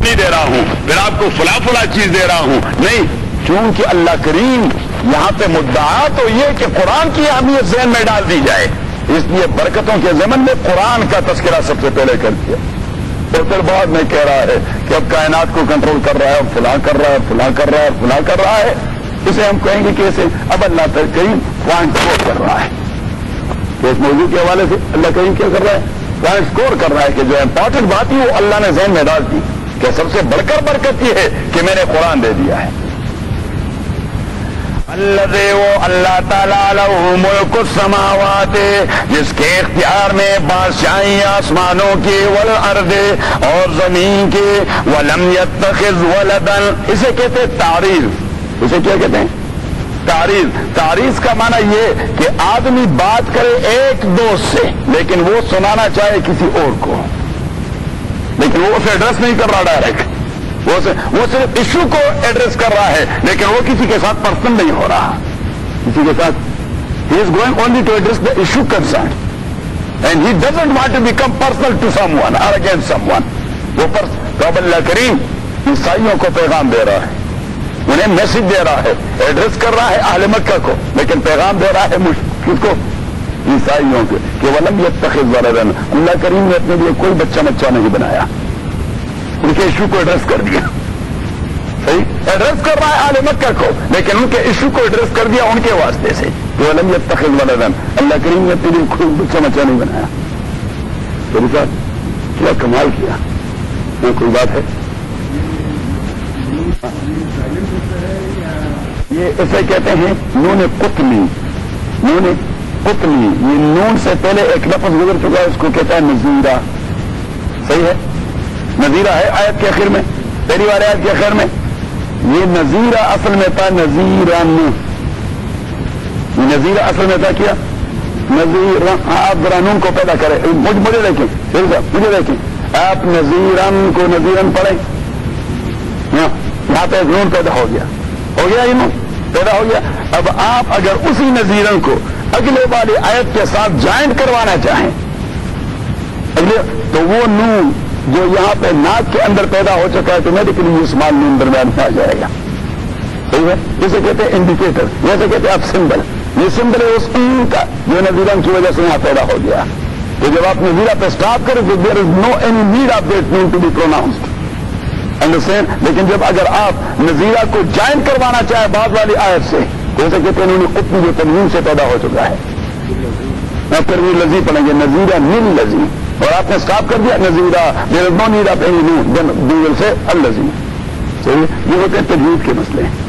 نہیں دے رہا ہوں۔ پھر آپ کو فلا فلا چیز دے رہا ہوں۔ نہیں کیونکہ اللہ کریم یہاں پہ مدعا تو یہ کہ قرآن کی اہمیت ذہن میں ڈال دی جائے۔ اس لیے برکتوں کے زمن میں قرآن کا تذکرہ سب سے پہلے کر دیا۔ اور پھر بعد میں کہہ رہا ہے کہ اب کائنات کو کنٹرول کر رہا ہے فلاں کر رہا ہے، فلاں کر رہا ہے، فلاں کر رہا ہے۔ اسے ہم کہیں گے کہ اسے اب اللہ کریم قرآن اسکور کر رہا ہے۔ تو اس موضوع کے حوالے سے اللہ کریم کیا کر رہا ہے؟ پوائنٹ اسکور کر رہا ہے کہ جو امپورٹنٹ بات ہی وہ اللہ نے ذہن میں ڈال دی۔ کہ سب سے بڑھ کر برکت یہ ہے کہ میں نے قرآن دے دیا ہے۔ اللہ وہ اللہ تعالیٰ ملک السماوات، جس کے اختیار میں بادشاہی آسمانوں کی والارض اور زمین کی ولم یتخذ ولدن اسے کہتے ہیں تعریف اسے کیا کہتے ہیں؟ تعریف تعریف کا معنی یہ کہ آدمی بات کرے ایک دوست سے، لیکن وہ سنانا چاہے کسی اور کو۔ لیکن وہ اسے ایڈریس نہیں کر رہا ڈائریکٹ وہ صرف ایشو کو ایڈریس کر رہا ہے، لیکن وہ کسی کے ساتھ پرسن نہیں ہو رہا۔ کسی کے ساتھ he is going only to address the issue concern and he doesn't want to become personal to someone or again someone وہ رب اللہ کریم عیسائیوں کو پیغام دے رہا ہے۔ انہیں میسج دے رہا ہے ایڈریس کر رہا ہے اہل مکہ کو، لیکن پیغام دے رہا ہے مجھ کو۔ عیسائیوں کے کہ ولم والا رن اللہ کریم نے اپنے لیے کوئی بچہ بچہ نہیں بنایا۔ ان کے ایشو کو ایڈریس کر دیا۔ صحیح؟ ایڈریس کر رہا ہے عالم مکہ کو۔ لیکن ان کے ایشو کو ایڈریس کر دیا ان کے واسطے سے۔ کہ ولم والا رن اللہ کریم نے اپنے لیے کوئی بچہ بچہ نہیں بنایا۔ میرے ساتھ کیا کمال کیا؟ وہ کوئی بات ہے؟ یہ ایسے کہتے ہیں انہوں نے کتنی انہوں نے پتلی یہ نون سے پہلے ایک لفظ گزر چکا ہے، اس کو کہتا ہے نظیرہ صحیح ہے؟ نظیرہ ہے آیت کے آخر میں؟ پہلی بار آیت کے آخر میں۔ یہ نظیرہ اصل میں تھا نظیران یہ نظیرہ اصل میں تھا کیا؟ نظیر ہاں، آپ نون کو پیدا کریں۔ مجھ، مجھے دیکھیں۔ پھر صاحب مجھے دیکھیں۔ آپ نظیرن کو نظیرن پڑھیں۔ ہاں، یہاں پہ نون پیدا ہو گیا۔ ہو گیا یہ نون؟ پیدا ہو گیا۔ اب آپ اگر اسی نظیرن کو اگلے والی آیت کے ساتھ جوائنٹ کروانا چاہیں۔ اگلے تو وہ نون جو یہاں پہ ناک کے اندر پیدا ہو چکا ہے تو میڈیکل اسمان نون درمیان میں آ جائے گا۔ ٹھیک ہے؟ جسے کہتے ہیں انڈیکیٹر جیسے کہتے ہیں آپ سمبل یہ سمبل ہے اس این کا جو نظیرم کی وجہ سے یہاں پیدا ہو گیا۔ تو جب آپ نے ویرا پہ اسٹاپ کریں تو there is no any need of that known to be pronounced understand لیکن جب اگر آپ نظیرہ کو جوائن کروانا چاہیں بعد والی آیت سے جیسے انہوں نے اتنی جو تنوین سے پیدا ہو چکا ہے۔ پھر وہ لذیذ پڑھیں گے نظیرہ نیل لذیذ۔ اور آپ نے صاف کر دیا نظیرہ میرے دو نیرا پہنی دو سے الزی یہ ہوتے ہیں تجوید کے مسئلے۔ ہیں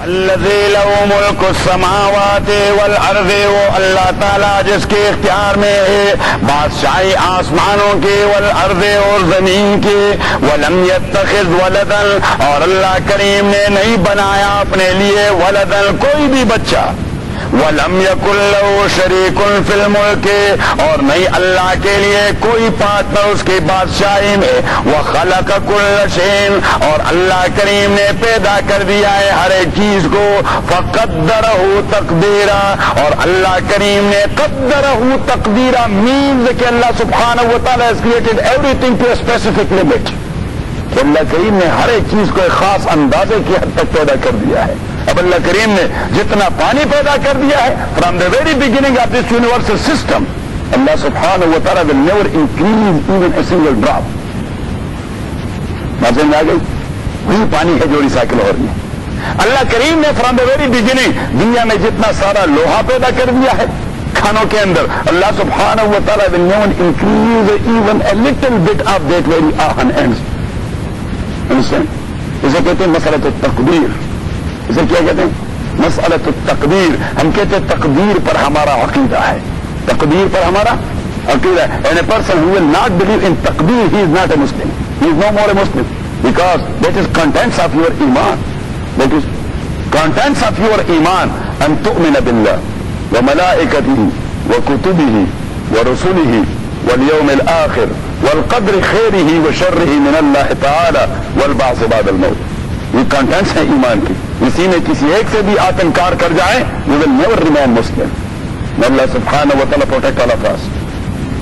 الذي له ملک السماوات والارض وہ اللہ تعالیٰ جس کے اختیار میں ہے، بادشاہی آسمانوں کے والارض اور زمین کے۔ ولم يتخذ ولدن اور اللہ کریم نے نہیں بنایا اپنے لیے ولدن کوئی بھی بچہ۔ ولم يكن له شريك في کے اور نہیں اللہ کے لیے کوئی پارٹنر اس کی بادشاہی میں۔ وہ خلق کل شین اور اللہ کریم نے پیدا کر دیا ہے ہر ایک چیز کو۔ فقدره تقديرا اور اللہ کریم نے قدر تقديرا تقدیرہ مینز کہ اللہ سبحانہ و تعالیٰ has created everything to a specific limit اللہ کریم نے ہر ایک چیز کو ایک خاص اندازے کی حد تک پیدا کر دیا ہے۔ اب اللہ کریم نے جتنا پانی پیدا کر دیا ہے from the very beginning of this universal system اللہ سبحانہ و تعالیٰ will never increase even a single drop. بات سمجھ آگئی وہی پانی ہے جو ریسائکل ہو رہی ہے۔ اللہ کریم نے فرام دا ویری بگننگ دنیا میں جتنا سارا لوہا پیدا کر دیا ہے کھانوں کے اندر، اللہ سبحانہ و تعالیٰ will never increase even a little bit of that very آہن ends. Understand اسے کہتے ہیں مسئلہ تو تقدیر۔ اسے کیا کہتے ہیں؟ مسئلہ تقدیر ہم کہتے ہیں تقدیر پر ہمارا عقیدہ ہے۔ تقدیر پر ہمارا عقیدہ ہے۔ And a person who will not believe in تقدیر he is not a Muslim he is no more a Muslim because that is contents of your ایمان that is contents of your ایمان ان تؤمن باللہ وملائکته وكتبه ورسله واليوم الآخر والقدر خيره وشره من الله تعالى والبعث بعد الموت۔ یہ کنٹینٹس ہیں ایمان کی۔ اسی نے کسی ایک سے بھی آپ انکار کر جائیں you will never remain Muslim اللہ سبحانہ و تعالیٰ پروٹیکٹ اللہ فاس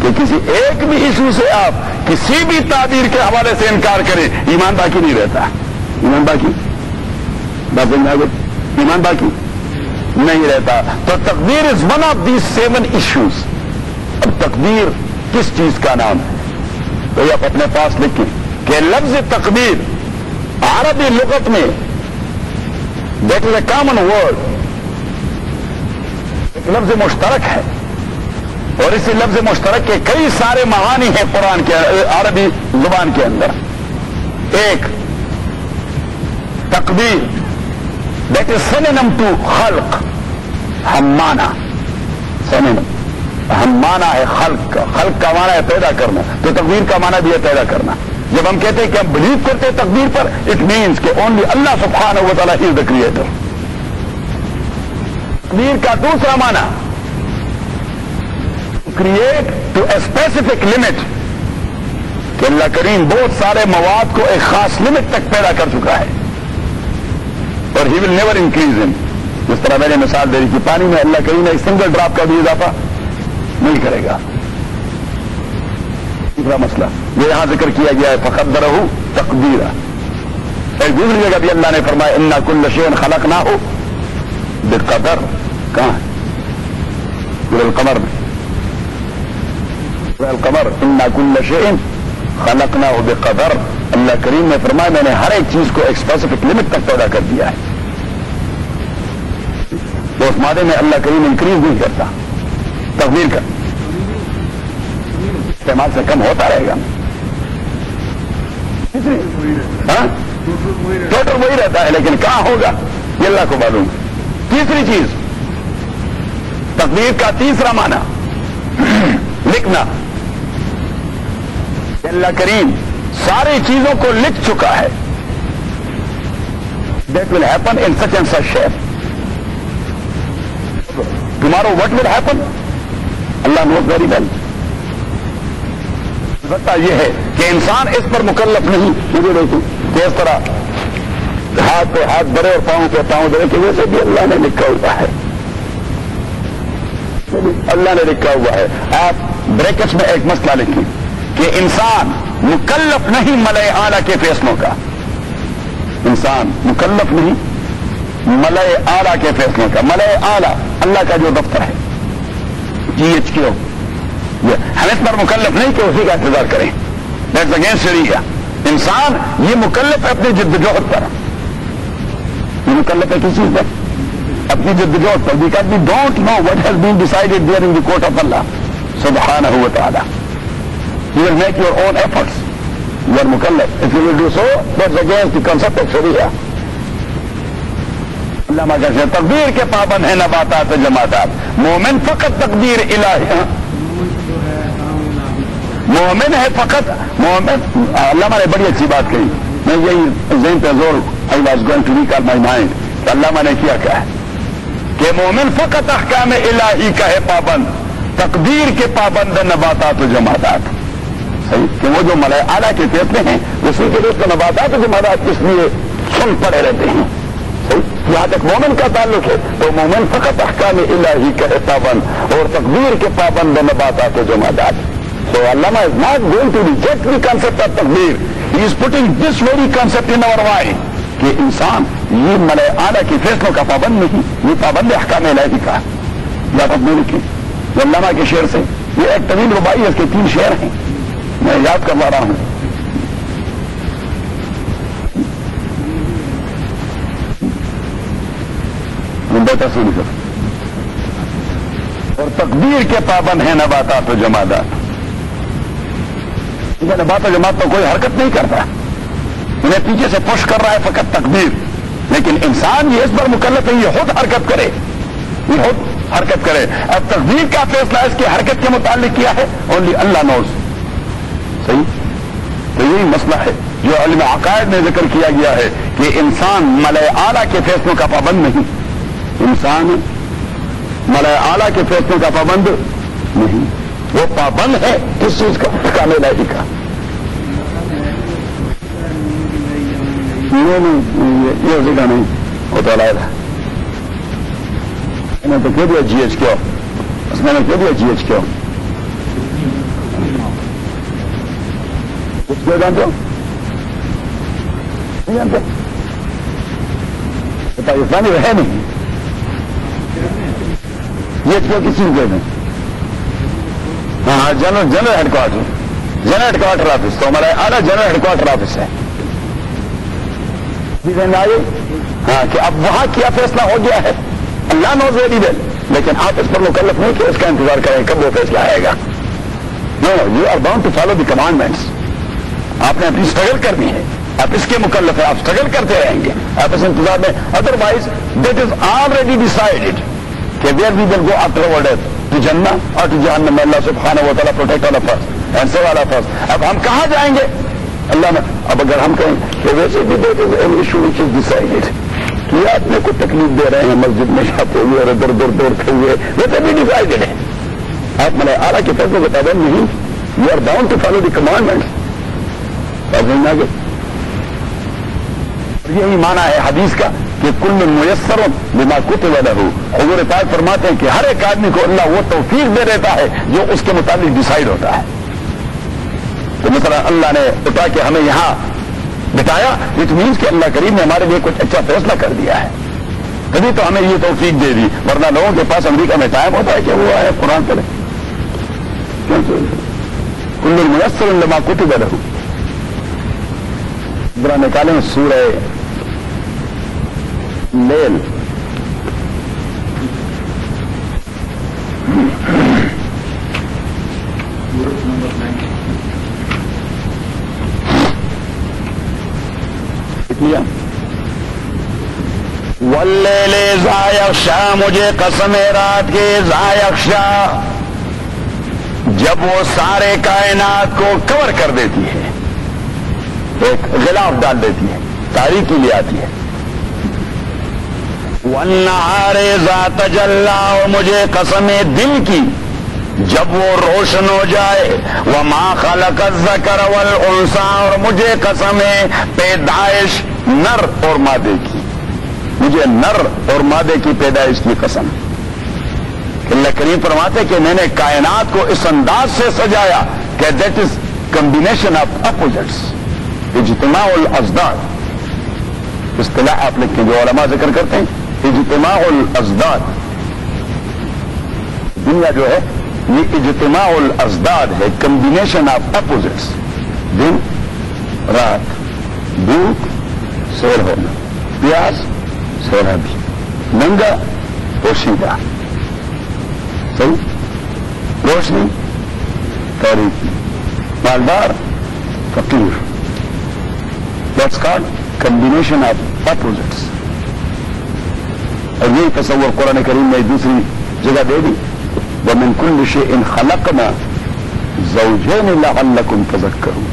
کہ کسی ایک بھی ایشو سے آپ کسی بھی تعبیر کے حوالے سے انکار کریں، ایمان باقی نہیں رہتا. ایمان باقی؟ بات ایمان باقی؟ نہیں رہتا. تو تقدیر is one of these seven issues اب تقدیر کس چیز کا نام؟ ہے تو یہ آپ اپنے پاس لکھیں کہ لفظ تقدیر عربی لغت میں that is a common word ایک لفظ مشترک ہے اور اسی لفظ مشترک کے کئی سارے معانی ہیں قرآن کے عربی زبان کے اندر۔ ایک تقدیر دیٹ از سینم ٹو خلق ہم مانا سینم ہم مانا ہے خلق کا خلق کا مانا ہے پیدا کرنا، تو تقدیر کا مانا بھی ہے پیدا کرنا۔ جب ہم کہتے ہیں کہ ہم بلیو کرتے ہیں تقدیر پر اٹ مینس کہ اونلی اللہ سبحانہ و تعالیٰ از دا کریٹر تقدیر کا دوسرا مانا create to a specific limit کہ اللہ کریم بہت سارے مواد کو ایک خاص لمٹ تک پیدا کر چکا ہے۔ اور ہی ول نیور انکریز ان جس طرح میں نے مثال دے رہی تھی پانی میں اللہ کریم نے ایک سنگل ڈراپ کا بھی اضافہ نہیں کرے گا۔ دوسرا مسئلہ یہ یہاں ذکر کیا گیا ہے فخر درہ تقدیر ایک دوسری جگہ بھی اللہ نے فرمایا انا کل شین خلق نہ ہو بے قدر کہاں ہے؟ القمر میں۔ القمر انا کل شین خلق نہ ہو بے قدر اللہ کریم نے فرمایا، میں نے ہر ایک چیز کو ایک اسپیسیفک لمٹ تک پیدا کر دیا ہے۔ تو اس مادے میں اللہ کریم انکریز نہیں کرتا۔ تقدیر کا استعمال سے کم ہوتا رہے گا۔ ہاں؟ ٹوٹل وہی رہتا ہے، لیکن کہاں ہوگا؟ یہ اللہ کو معلوم۔ تیسری چیز، تقدیر کا تیسرا معنی۔ لکھنا۔ اللہ کریم ساری چیزوں کو لکھ چکا ہے۔ That will happen in such and such shape tomorrow what will happen Allah knows very well البتہ یہ ہے کہ انسان اس پر مکلف نہیں مجھے دیکھوں کہ اس طرح ہاتھ پہ ہاتھ بڑے اور پاؤں پہ پاؤں بڑے، کہ ویسے بھی اللہ نے لکھا ہوا ہے۔ اللہ نے لکھا ہوا ہے۔ آپ بریکٹس میں ایک مسئلہ لکھیں کہ انسان مکلف نہیں ملئے آلہ کے فیصلوں کا۔ انسان مکلف نہیں ملئے آلہ کے فیصلوں کا۔ ملئے آلہ اللہ کا جو دفتر ہے۔ G H Q. ہم اس پر مکلف نہیں کہ اسی کا انتظار کریں۔ دیٹس اگینسٹ شریعہ۔ انسان یہ مکلف ہے اپنی جدوجہد پر۔ یہ مکلف ہے کسی پر۔ اپنی جدوجہد پر۔ Because we don't know what has been decided there in the court of اللہ سبحانہ ہوا تعالیٰ you will make your own efforts you are مکلف۔ If you will do so that's against the concept of شریعہ۔ علامہ کہتے ہیں تقدیر کے پابند ہیں نباتات جماعتات۔ مومن فقط تقدیر الہی مومن ہے فقط، مومن علامہ نے بڑی اچھی بات کہی۔ میں یہی ذہن پہ زور، I was going to recall my mind کہ علامہ نے کیا کہا ہے۔ کہ مومن فقط احکام الہی کا ہے پابند، تقدیر کے پابند نباتات و جماعتات صحیح؟ کہ وہ جو ملائے اعلیٰ کے فیصلے ہیں اسی کے لیے نباتات و جماعتات اس لیے سن پڑے رہتے ہیں۔ یہاں تک مومن کا تعلق ہے۔ تو مومن فقط احکام الہی کا ہے پابند اور تقدیر کے پابند نباتات و جماعتات So Allama is not going to reject the concept of takbir. He is putting this very concept in our mind. کہ انسان یہ ملے آلہ کے فیصلوں کا پابند نہیں، یہ پابند احکام الہی کا یا تب میں لکھی یہ علامہ کے شعر سے، یہ ایک طویل ربائی اس کے تین شعر ہیں۔ میں یاد کروا رہا ہوں۔ بیٹا سن کر اور تقدیر کے پابند ہیں نباتات و جمادات۔ جماعتات نبات و جماعت تو کوئی حرکت نہیں کرتا۔ انہیں پیچھے سے پش کر رہا ہے فقط تقدیر لیکن انسان یہ اس پر مکلف ہے، یہ خود حرکت کرے۔ یہ خود حرکت کرے۔ اب تقدیر کا فیصلہ اس کی حرکت کے متعلق کیا ہے؟ اونلی اللہ نوز صحیح؟ تو یہی مسئلہ ہے۔ جو علم عقائد میں ذکر کیا گیا ہے کہ انسان ملئے اعلیٰ کے فیصلوں کا پابند نہیں۔ انسان ملئے اعلیٰ کے فیصلوں کا پابند نہیں۔ وہ پابند ہے کس چیز کا کام الہی کا۔ نہیں، یہ اسی کا نہیں، وہ تو علیحدہ میں نے تو کہہ دیا جی ایچ کیو۔ اس میں نے کہہ دیا جی ایچ کیو۔ کچھ کیا جانتے ہو؟ نہیں جانتے۔ پاکستانی ہے نہیں۔ یہ کیوں کسی کو کہتے ہیں ہاں general general headquarter general headquarter office تو ہمارا اعلیٰ جنرل ہیڈ کوارٹر آفس ہے جی ہاں کہ اب وہاں کیا فیصلہ ہو گیا ہے۔ اللہ نوز ویری ویل لیکن آپ اس پر مکلف نہیں کہ اس کا انتظار کریں کب وہ فیصلہ آئے گا۔ No you are bound to follow the commandments آپ نے اپنی اسٹرگل کرنی ہے۔ آپ اس کے مکلف ہیں، آپ اسٹرگل کرتے رہیں گے۔ آپ اس انتظار میں otherwise that is already decided کہ where we will go afterward to جننا اور ٹو جہان میں اللہ سبحانہ و تعالیٰ پروٹیکٹ والا فرسٹ اینڈ سو والا فرسٹ اب ہم کہاں جائیں گے؟ اللہ نے، اب اگر ہم کہیں کہ ویسے بھی that is an issue which is decided کہ آپ نے کوئی تکلیف دے رہے ہیں، مسجد میں چھاپے ہوئے اور ادھر ادھر دوڑتے ہوئے، ویسے بھی ڈیسائڈیڈ ہے آپ میں اعلیٰ کے فیصلے بتا دیں نہیں you are bound to follow the commandment آگے۔ یہی مانا ہے حدیث کا۔ کہ کل میسر بما کتب له. حضور پاک فرماتے ہیں کہ ہر ایک آدمی کو اللہ وہ توفیق دے دیتا ہے جو اس کے مطابق ڈیسائیڈ ہوتا ہے. تو مثلا اللہ نے اٹھا کے ہمیں یہاں بتایا اٹ مینس کہ اللہ کریم نے ہمارے لیے کچھ اچھا فیصلہ کر دیا ہے۔ کبھی تو ہمیں یہ توفیق دے دی، ورنہ لوگوں کے پاس امریکہ میں ٹائم ہوتا ہے کہ وہ آئے قرآن کرے کل میسر لما کتب له۔ ذرا نکالیں سورہ لیل ولے ذائقشا مجھے قسم رات کے ذائقشا جب وہ سارے کائنات کو کور کر دیتی ہے، ایک غلاف ڈال دیتی ہے تاریخی لے آتی ہے۔ ون ذات جلا اور مجھے قسم دل کی، جب وہ روشن ہو جائے وہ ماں خلق ذکر والانسا اور مجھے قسم پیدائش، نر اور مادے کی۔ مجھے نر اور مادے کی پیدائش کی قسم۔ اللہ کریم فرماتے کہ میں نے کائنات کو اس انداز سے سجایا کہ that is combination of opposites اجتماع الازداد اصطلاح آپ لکھیں جو علماء ذکر کرتے ہیں۔ اجتماع الازداد۔ دنیا جو ہے، یہ اجتماع الازداد ہے کمبینیشن آف اپوزٹس دن رات۔ دھوپ سیر ہونا پیاس سیرابی ننگا، پوشیدہ۔ صحیح؟ روشنی تاریخی مالدار، فقیر۔ That's called combination of opposites اليوم تصور قرآن كريم ما يدوس جزء بيدي. ومن كل شيء خلقنا زوجين لعلكم تذكرون.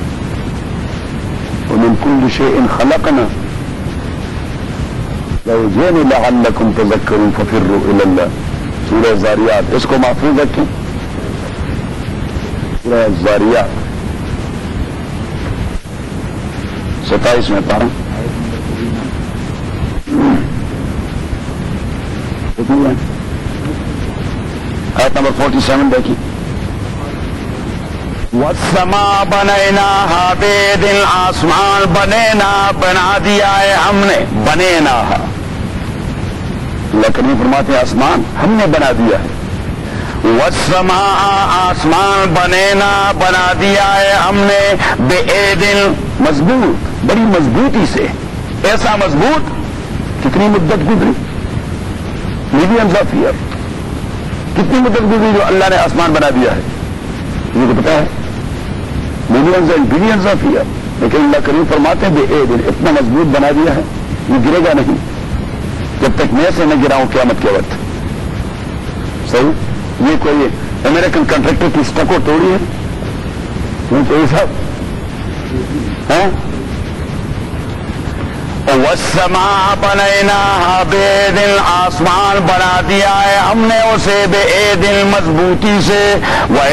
ومن كل شيء خلقنا زوجين لعلكم تذكرون. ففروا إلى الله. سورة الزاريات اسكو معفوظة كي؟ سورة الزاريات زاریات ستائیس میں پارا آیت نمبر فورٹی سیون دیکھیے۔ وسما بنینا بے دل آسمان بنینا بنا دیا ہے ہم نے بنینا لکڑی فرماتے آسمان ہم نے بنا دیا ہے۔ وسما آسمان بنینا بنا دیا ہے ہم نے بے دل مضبوط بڑی مضبوطی سے۔ ایسا مضبوط کتنی مدت گزری؟ میڈیم آف ایئر کتنی مدت گزری جو اللہ نے آسمان بنا دیا ہے؟ یہ تو پتا ہے۔ Millions and billions of year لیکن اللہ کریم فرماتے ہیں بے دن اتنا مضبوط بنا دیا ہے، یہ گرے گا نہیں۔ جب تک میں سے نہ گراؤں قیامت کے وقت۔ صحیح؟ یہ کوئی امریکن کنٹریکٹر کی اسٹکو توڑی ہے؟ کوئی صاحب ہاں؟ وسما بنینا بے دل آسمان بنا دیا ہے، ہم نے اسے بے دل مضبوطی سے وہ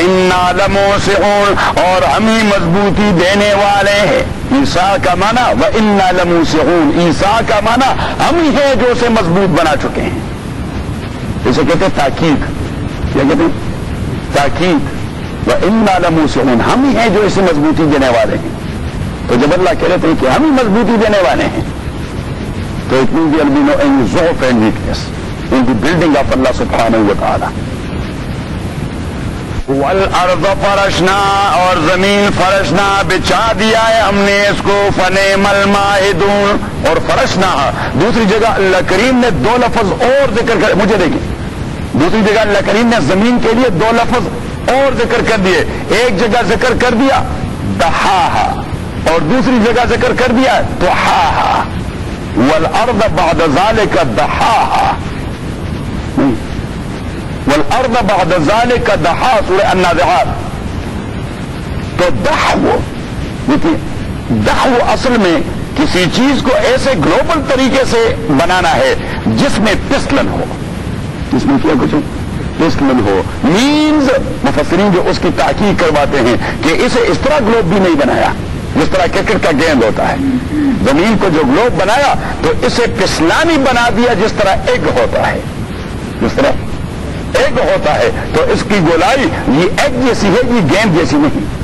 لموں سے اون اور ہم ہی مضبوطی دینے والے ہیں۔ عیسا کا مانا وہ ان لموں سے اون عیسا کا مانا ہم ہی ہیں جو اسے مضبوط بنا چکے ہیں۔ اسے کہتے ہیں تاکید۔ کیا کہتے ہیں؟ تاکید۔ وہ ان لموں سے اون ہم ہی ہیں جو اسے مضبوطی دینے والے ہیں۔ تو جب اللہ کہہ رہے تھے کہ ہم ہی مضبوطی دینے والے ہیں تو اتنی بھی البی نو این ضعف اینڈ ویکنیس ان کی بلڈنگ آف اللہ سبحانہ و تعالی والارض فرشنا اور زمین فرشنا بچا دیا ہے ہم نے اس کو فنے مل ماہدون اور فرشنا، دوسری جگہ اللہ کریم نے دو لفظ اور ذکر کر، مجھے دیکھیں۔ دوسری جگہ اللہ کریم نے زمین کے لیے دو لفظ اور ذکر کر دیے۔ ایک جگہ ذکر کر دیا دہا اور دوسری جگہ ذکر کر دیا تو ہا والارض بعد ذالک دہا والارض بعد ذالک دہا سورہ النازعات. تو دہو دیکھیے دہو اصل میں کسی چیز کو ایسے گلوبل طریقے سے بنانا ہے جس میں پسلن ہو. جس میں کیا کچھ پسلن ہو. مینز مفسرین جو اس کی تحقیق کرواتے ہیں کہ اسے اس طرح گلوب بھی نہیں بنایا. جس طرح کرکٹ کا گیند ہوتا ہے۔ زمین کو جو گلوب بنایا، تو اسے پسلانی بنا دیا جس طرح ایگ ہوتا ہے۔ جس طرح ایگ ہوتا ہے، تو اس کی گولائی یہ ایگ جیسی ہے، یہ گیند جیسی نہیں۔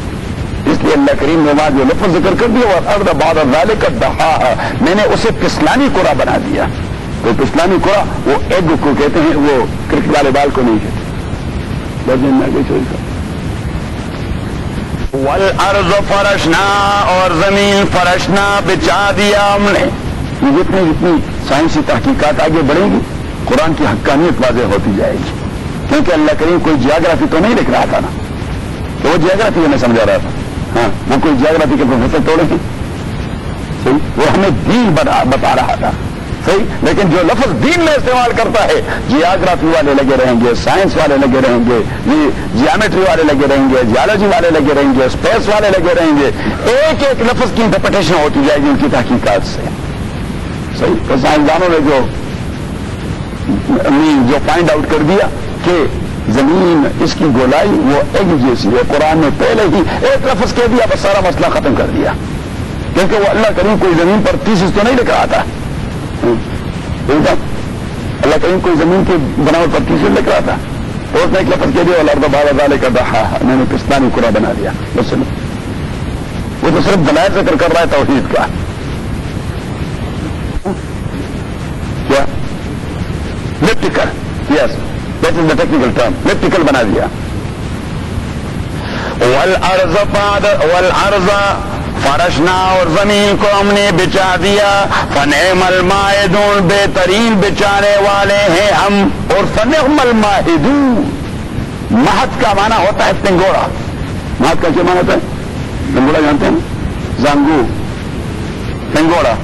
اس لیے اللہ کریم نے وہاں جو لفظ ذکر کر دیا اور ارد باد والے کا دہا میں نے اسے پسلانی کوڑا بنا دیا۔ تو پسلانی کوڑا وہ ایگ کو کہتے ہیں، وہ کرکٹ والے بال کو نہیں کہتے۔ والارض فرشنا اور زمین فرشنا بچا دیا ہم نے۔ جتنی جتنی سائنسی تحقیقات آگے بڑھیں گی، قرآن کی حقانیت واضح ہوتی جائے گی۔ کیونکہ اللہ کریم کوئی جیوگرافی تو نہیں لکھ رہا تھا نا۔ تو وہ جیوگرافی ہمیں سمجھا رہا تھا۔ ہاں وہ کوئی جیوگرافی کے پروفیسر توڑے تھے وہ ہمیں دین بتا رہا تھا۔ صحیح، لیکن جو لفظ دین میں استعمال کرتا ہے جیوگرافی والے لگے رہیں گے سائنس والے لگے رہیں گے جیومیٹری والے لگے رہیں گے جیولوجی والے لگے رہیں گے اسپیس والے لگے رہیں گے، ایک ایک لفظ کی انٹرپریٹیشن ہوتی جائے گی ان کی تحقیقات سے۔ صحیح تو سائنسدانوں نے جو جو فائنڈ آؤٹ کر دیا کہ زمین اس کی گولائی وہ ایگ جیسی ہے قرآن نے پہلے ہی ایک لفظ کہہ دیا بس سارا مسئلہ ختم کر دیا۔ کیونکہ وہ اللہ کریم کوئی زمین پر تیس تو نہیں لکھ رہا تھا۔ اللہ کریم کوئی زمین کی بناوٹ پر تیس لکھ رہا تھا تو اس نے ایک لفظ کہہ دیا اللہ بال والے کا دہا میں نے پستانی قرآن بنا دیا بس وہ تو صرف دلائل ذکر کر رہا ہے توحید کا کیا elliptical yes that is the technical term elliptical بنا دیا والارض پاد والارض فرشنا اور زمین کو ہم نے بچا دیا۔ فنعم الماہدون بہترین بچانے والے ہیں ہم۔ اور فنعم الماہدون مہت کا معنی ہوتا ہے پنگوڑا مہت کا کیا معنی ہوتا ہے؟ پنگوڑا جانتے ہیں؟ زانگو۔ پنگوڑا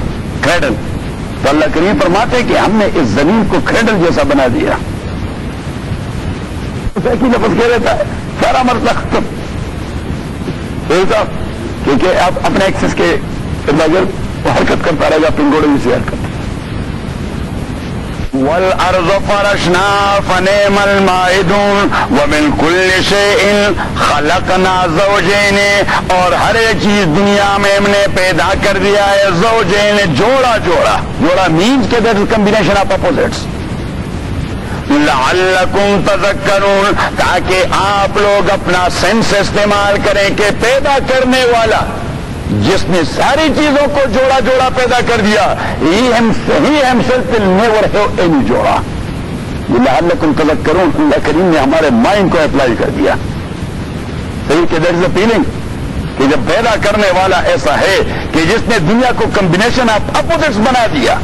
کریڈل تو اللہ کریم فرماتے کہ ہم نے اس زمین کو کریڈل جیسا بنا دیا۔ کی لفظ کہہ رہتا ہے سارا مسئلہ ختم کیونکہ آپ اپنے ایکسس کے بغیر وہ حرکت کرتا رہے گا پنگوڑے جیسی حرکت والارض فرشنا فنعم المائدون ومن كل شيء خلقنا زوجين اور ہر ایک چیز دنیا میں ہم نے پیدا کر دیا ہے، زوجین، جوڑا جوڑا۔ جوڑا مینز کے دیٹ کمبینیشن آف اپوزٹس لعلکم تذکرون، تاکہ آپ لوگ اپنا سینس استعمال کریں کہ پیدا کرنے والا جس نے ساری چیزوں کو جوڑا جوڑا پیدا کر دیا، ہی ہم سیلف نیور ہیو اینی جوڑا۔ لعلکم تذکرون، اللہ کریم نے ہمارے مائنڈ کو اپلائی کر دیا۔ صحیح کہ دیر از اے فیلنگ کہ جب پیدا کرنے والا ایسا ہے کہ جس نے دنیا کو کمبینیشن آف اپوزٹس بنا دیا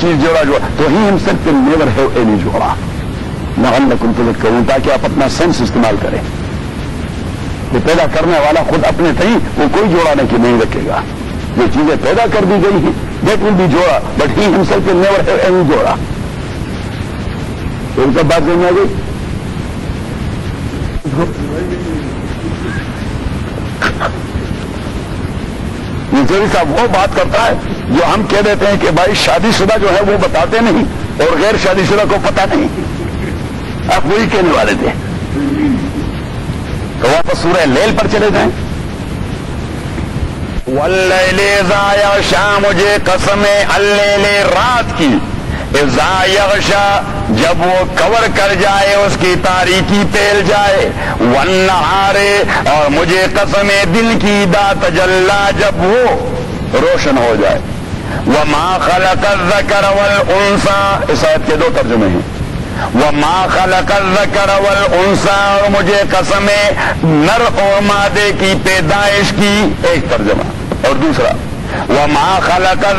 چیز جوڑا جوڑا، تو ہی ہم سیلف نیور ہیو اینی جوڑا۔ لعلکم تذکرون، تاکہ آپ اپنا سینس استعمال کریں۔ کہ پیدا کرنے والا خود اپنے تھی وہ کوئی جوڑا نہیں نہیں رکھے گا۔ جو چیزیں پیدا کر دی گئی ہیں دیٹ ول بی جوڑا بٹ ہی ہمسل کے نیور اینی جوڑا۔ تو ان سب بات سمجھ آ گئی؟ چوری صاحب وہ بات کرتا ہے، جو ہم کہہ دیتے ہیں کہ بھائی شادی شدہ جو ہے وہ بتاتے نہیں، اور غیر شادی شدہ کو پتا نہیں۔ آپ وہی کہنے والے تھے۔ تو واپس سورہ لیل پر چلے جائیں۔ ولہ شاہ مجھے قسم اللہ رات کی۔ یغشا، جب وہ کور کر جائے، اس کی تاریخی پیل جائے۔ ون اور مجھے قسم دل کی دا تجلا، جب وہ روشن ہو جائے۔ وہ ماں خلا کر انسا اس آیت کے دو ترجمے ہیں۔ وہ ماں خلا کر اور مجھے قسم نر اور مادے کی پیدائش کی، ایک ترجمہ۔ اور دوسرا وہ ماں خلا کر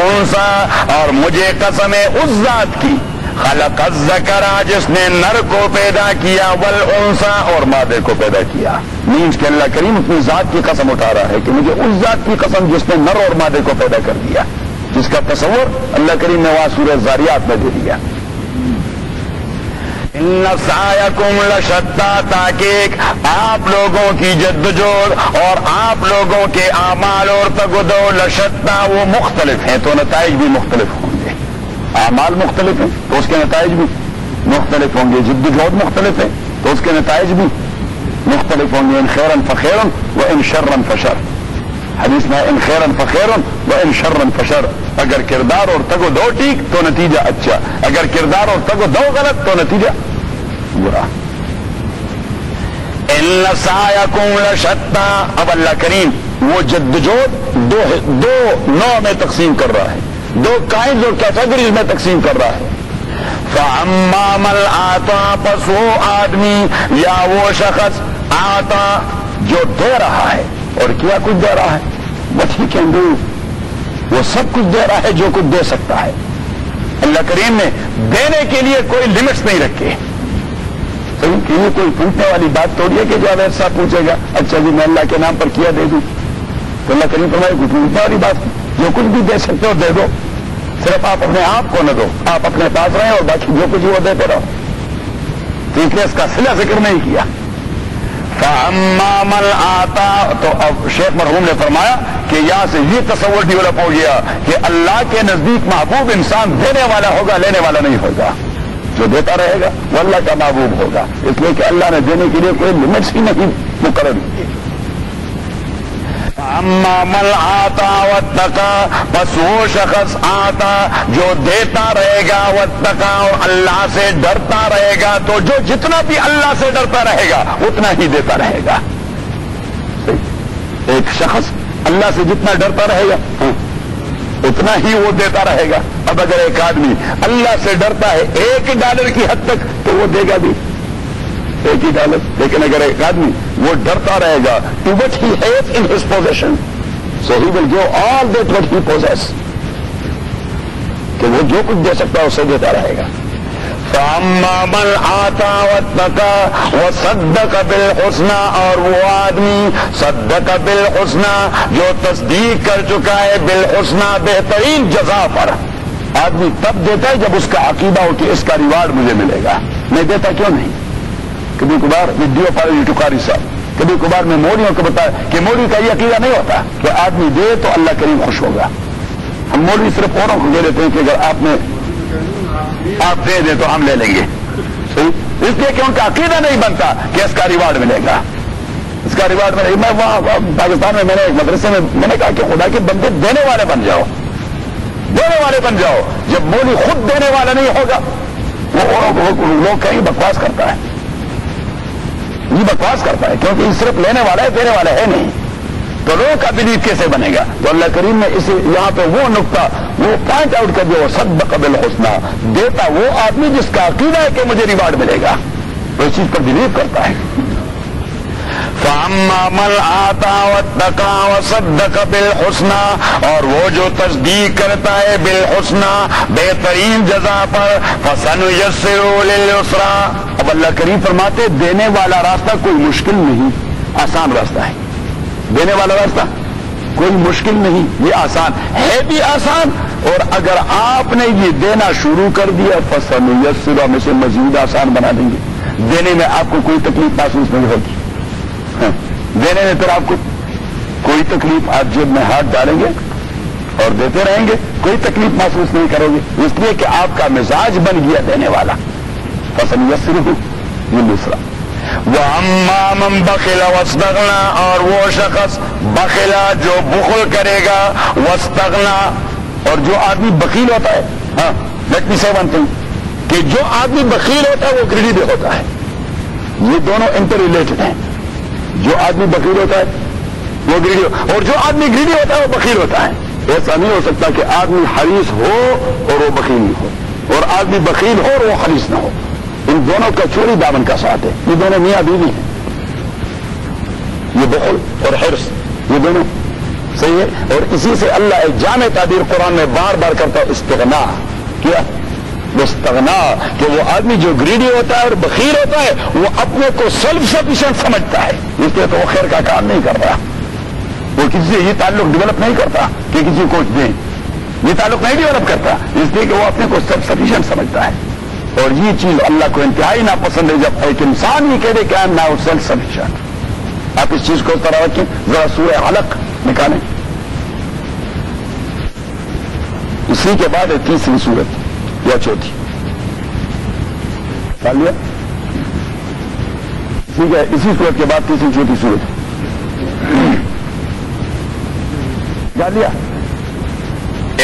انسا اور مجھے قسم اس ذات کی۔ خلق الذکرا جس نے نر کو پیدا کیا والانسا اور مادے کو پیدا کیا۔ مینس کہ اللہ کریم اپنی ذات کی قسم اٹھا رہا ہے کہ مجھے اس ذات کی قسم جس نے نر اور مادے کو پیدا کر دیا۔ جس کا تصور اللہ کریم نے وہاں سورہ زاریات میں دے دیا۔ کم لشتا تاکہ آپ لوگوں کی جد جوڑ اور آپ لوگوں کے اعمال اور تگدو لشتا وہ مختلف ہیں تو نتائج بھی مختلف ہوں گے۔ اعمال مختلف ہیں تو اس کے نتائج بھی مختلف ہوں گے۔ جد جہد مختلف ہے تو اس کے نتائج بھی مختلف ہوں گے۔ ان خیرن فخیرن و ان شرن فشر۔ حدیث میں ان خیرن فخیرن و ان شرن فشر۔ اگر کردار اور تگو دو ٹھیک تو نتیجہ اچھا۔ اگر کردار اور تگو دو غلط تو نتیجہ برا۔ لشتا۔ اب اللہ کریم وہ جدوجہد دو نو میں تقسیم کر رہا ہے۔ دو کائنز اور کیٹیگریز میں تقسیم کر رہا ہے۔ مل آتا پس وہ آدمی یا وہ شخص آتا جو دے رہا ہے۔ اور کیا کچھ دے رہا ہے؟ وٹ ہی کین ڈو وہ سب کچھ دے رہا ہے جو کچھ دے سکتا ہے۔ اللہ کریم نے دینے کے لیے کوئی لمٹس نہیں رکھے۔ کے لیے کوئی پوچھنے والی بات توڑی ہے کہ جو ایسا پوچھے گا اچھا جی میں اللہ کے نام پر کیا دے دوں؟ تو اللہ کریم فرمائے، کوئی پوچھنے والی بات جو کچھ بھی دے سکتے ہو، دے دو۔ صرف آپ اپنے آپ کو نہ دو۔ آپ اپنے پاس رہیں اور باقی جو کچھ وہ دیتے رہو۔ ٹھیک ہے اس کا سلا ذکر نہیں کیا۔ من آتا تو اب شیخ مرحوم نے فرمایا کہ یہاں سے یہ تصور ڈیولپ ہو گیا کہ اللہ کے نزدیک محبوب انسان دینے والا ہوگا، لینے والا نہیں ہوگا۔ جو دیتا رہے گا، وہ اللہ کا محبوب ہوگا۔ اس لیے کہ اللہ نے دینے کے لیے کوئی لمٹس ہی نہیں، مقرر۔ کی اما مل آتا و تکا بس وہ شخص آتا جو دیتا رہے گا و تکا اور اللہ سے ڈرتا رہے گا، تو جو جتنا بھی اللہ سے ڈرتا رہے گا، اتنا ہی دیتا رہے گا۔ ایک شخص اللہ سے جتنا ڈرتا رہے گا ہاں، اتنا ہی وہ دیتا رہے گا۔ اب اگر ایک آدمی اللہ سے ڈرتا ہے، ایک ڈالر کی حد تک، تو وہ دے گا بھی۔ ایک ہی ڈالر لیکن اگر ایک آدمی وہ ڈرتا رہے گا to what he has in his position so he will give all that what he possess کہ وہ جو کچھ دے سکتا ہے، اسے دیتا رہے گا۔ من آتا و وہ سد بل حسنا اور وہ آدمی سد بل حسنا جو تصدیق کر چکا ہے بل حسنا بہترین جزا پر۔ آدمی تب دیتا ہے جب اس کا عقیدہ ہو کہ اس کا ریوارڈ مجھے ملے گا۔ میں دیتا کیوں نہیں؟ کبھی کبھار ویڈیو پالی ٹکاری صاحب کبھی کبھار میں موڑیوں کو بتایا کہ موڑی کا یہ عقیدہ نہیں ہوتا۔ کہ آدمی دے تو اللہ کریم خوش ہوگا۔ ہم موڑی صرف اوروں کو دے دیتے ہیں کہ اگر آپ نے آپ دے دیں تو ہم لے لیں گے۔ اس لیے کہ ان کا عقیدہ نہیں بنتا کہ اس کا ریوارڈ ملے گا۔ اس کا ریوارڈ ملے گا۔ میں وہاں پاکستان میں میں نے ایک مدرسے میں میں نے کہا کہ خدا کے بندے دینے والے بن جاؤ۔ دینے والے بن جاؤ۔ جب مولی خود دینے والا نہیں ہوگا وہ لوگ کہیں بکواس کرتا ہے۔ یہ بکواس کرتا ہے، کیونکہ یہ صرف لینے والا ہے، دینے والا ہے نہیں۔ تو رو کا بلیف کیسے بنے گا؟ تو اللہ کریم نے اسے یہاں پہ وہ نقطہ، وہ پوائنٹ آؤٹ کر دیا، وہ سب بقبل حسنا دیتا وہ آدمی جس کا عقیدہ ہے کہ مجھے ریوارڈ ملے گا۔ وہ اس چیز پر بلیو کرتا ہے۔ مل آتا و تکا و اور وہ جو تصدیق کرتا ہے بل حسنا بہترین جزا پر فسن یسرا اب اللہ کریم فرماتے دینے والا راستہ کوئی مشکل نہیں، آسان راستہ ہے۔ دینے والا راستہ، کوئی مشکل نہیں، یہ آسان ہے بھی آسان۔ اور اگر آپ نے یہ دینا شروع کر دیا فسن یسرا میں سے مزید آسان بنا دیں گے۔ دینے میں آپ کو کوئی تکلیف محسوس نہیں ہوگی۔ دینے میں پھر آپ کو کوئی تکلیف آپ جیب میں ہاتھ ڈالیں گے اور دیتے رہیں گے، کوئی تکلیف محسوس نہیں کرو گے۔ اس لیے کہ آپ کا مزاج بن گیا دینے والا۔ فصل یسر یہ دوسرا وہ امام بخلا وسطنا اور وہ شخص بخلا جو بخل کرے گا وسطنا اور جو آدمی بکیل ہوتا ہے ہاں لیٹ می سی ون کہ جو آدمی بکیل ہوتا ہے، وہ گریڈی بھی ہوتا ہے۔ یہ دونوں انٹر ریلیٹڈ ہیں۔ جو آدمی بکیل ہوتا ہے، وہ گریڈی اور جو آدمی گریڈی ہوتا ہے، وہ بخیل ہوتا ہے۔ ایسا نہیں ہو سکتا کہ آدمی حریص ہو اور وہ بخیل نہیں ہو۔ اور آدمی بخیل ہو اور وہ حریص نہ ہو۔ ان دونوں کا چوری دامن کا ساتھ ہے۔ یہ دونوں میاں بیوی ہیں۔ یہ بخل اور حرص، یہ دونوں۔ صحیح ہے؟ اور اسی سے اللہ جامع تعبیر قرآن میں بار بار کرتا استغنا۔ کیا؟ استغنا کہ وہ آدمی جو گریڈی ہوتا ہے اور بخیر ہوتا ہے، وہ اپنے کو سیلف سفیشینٹ سمجھتا ہے۔ اس لیے تو وہ خیر کا کام نہیں کر رہا وہ کسی سے یہ تعلق ڈیولپ نہیں کرتا کہ کسی کو دیں یہ تعلق نہیں ڈیولپ کرتا۔ اس لیے کہ وہ اپنے کو سیلف سفیشینٹ سمجھتا ہے۔ اور یہ چیز اللہ کو انتہائی ناپسند ہے، جب ایک انسان یہ کہہ دے کہ I am now self sufficient آپ اس چیز کو اس طرح رکھیں، ذرا سورہ حلق نکالیں۔ اسی کے بعد ہے تیسری صورت۔ یا چوتھی لیا ٹھیک ہے اسی صورت کے بعد تیسری چوتھی صورت لیا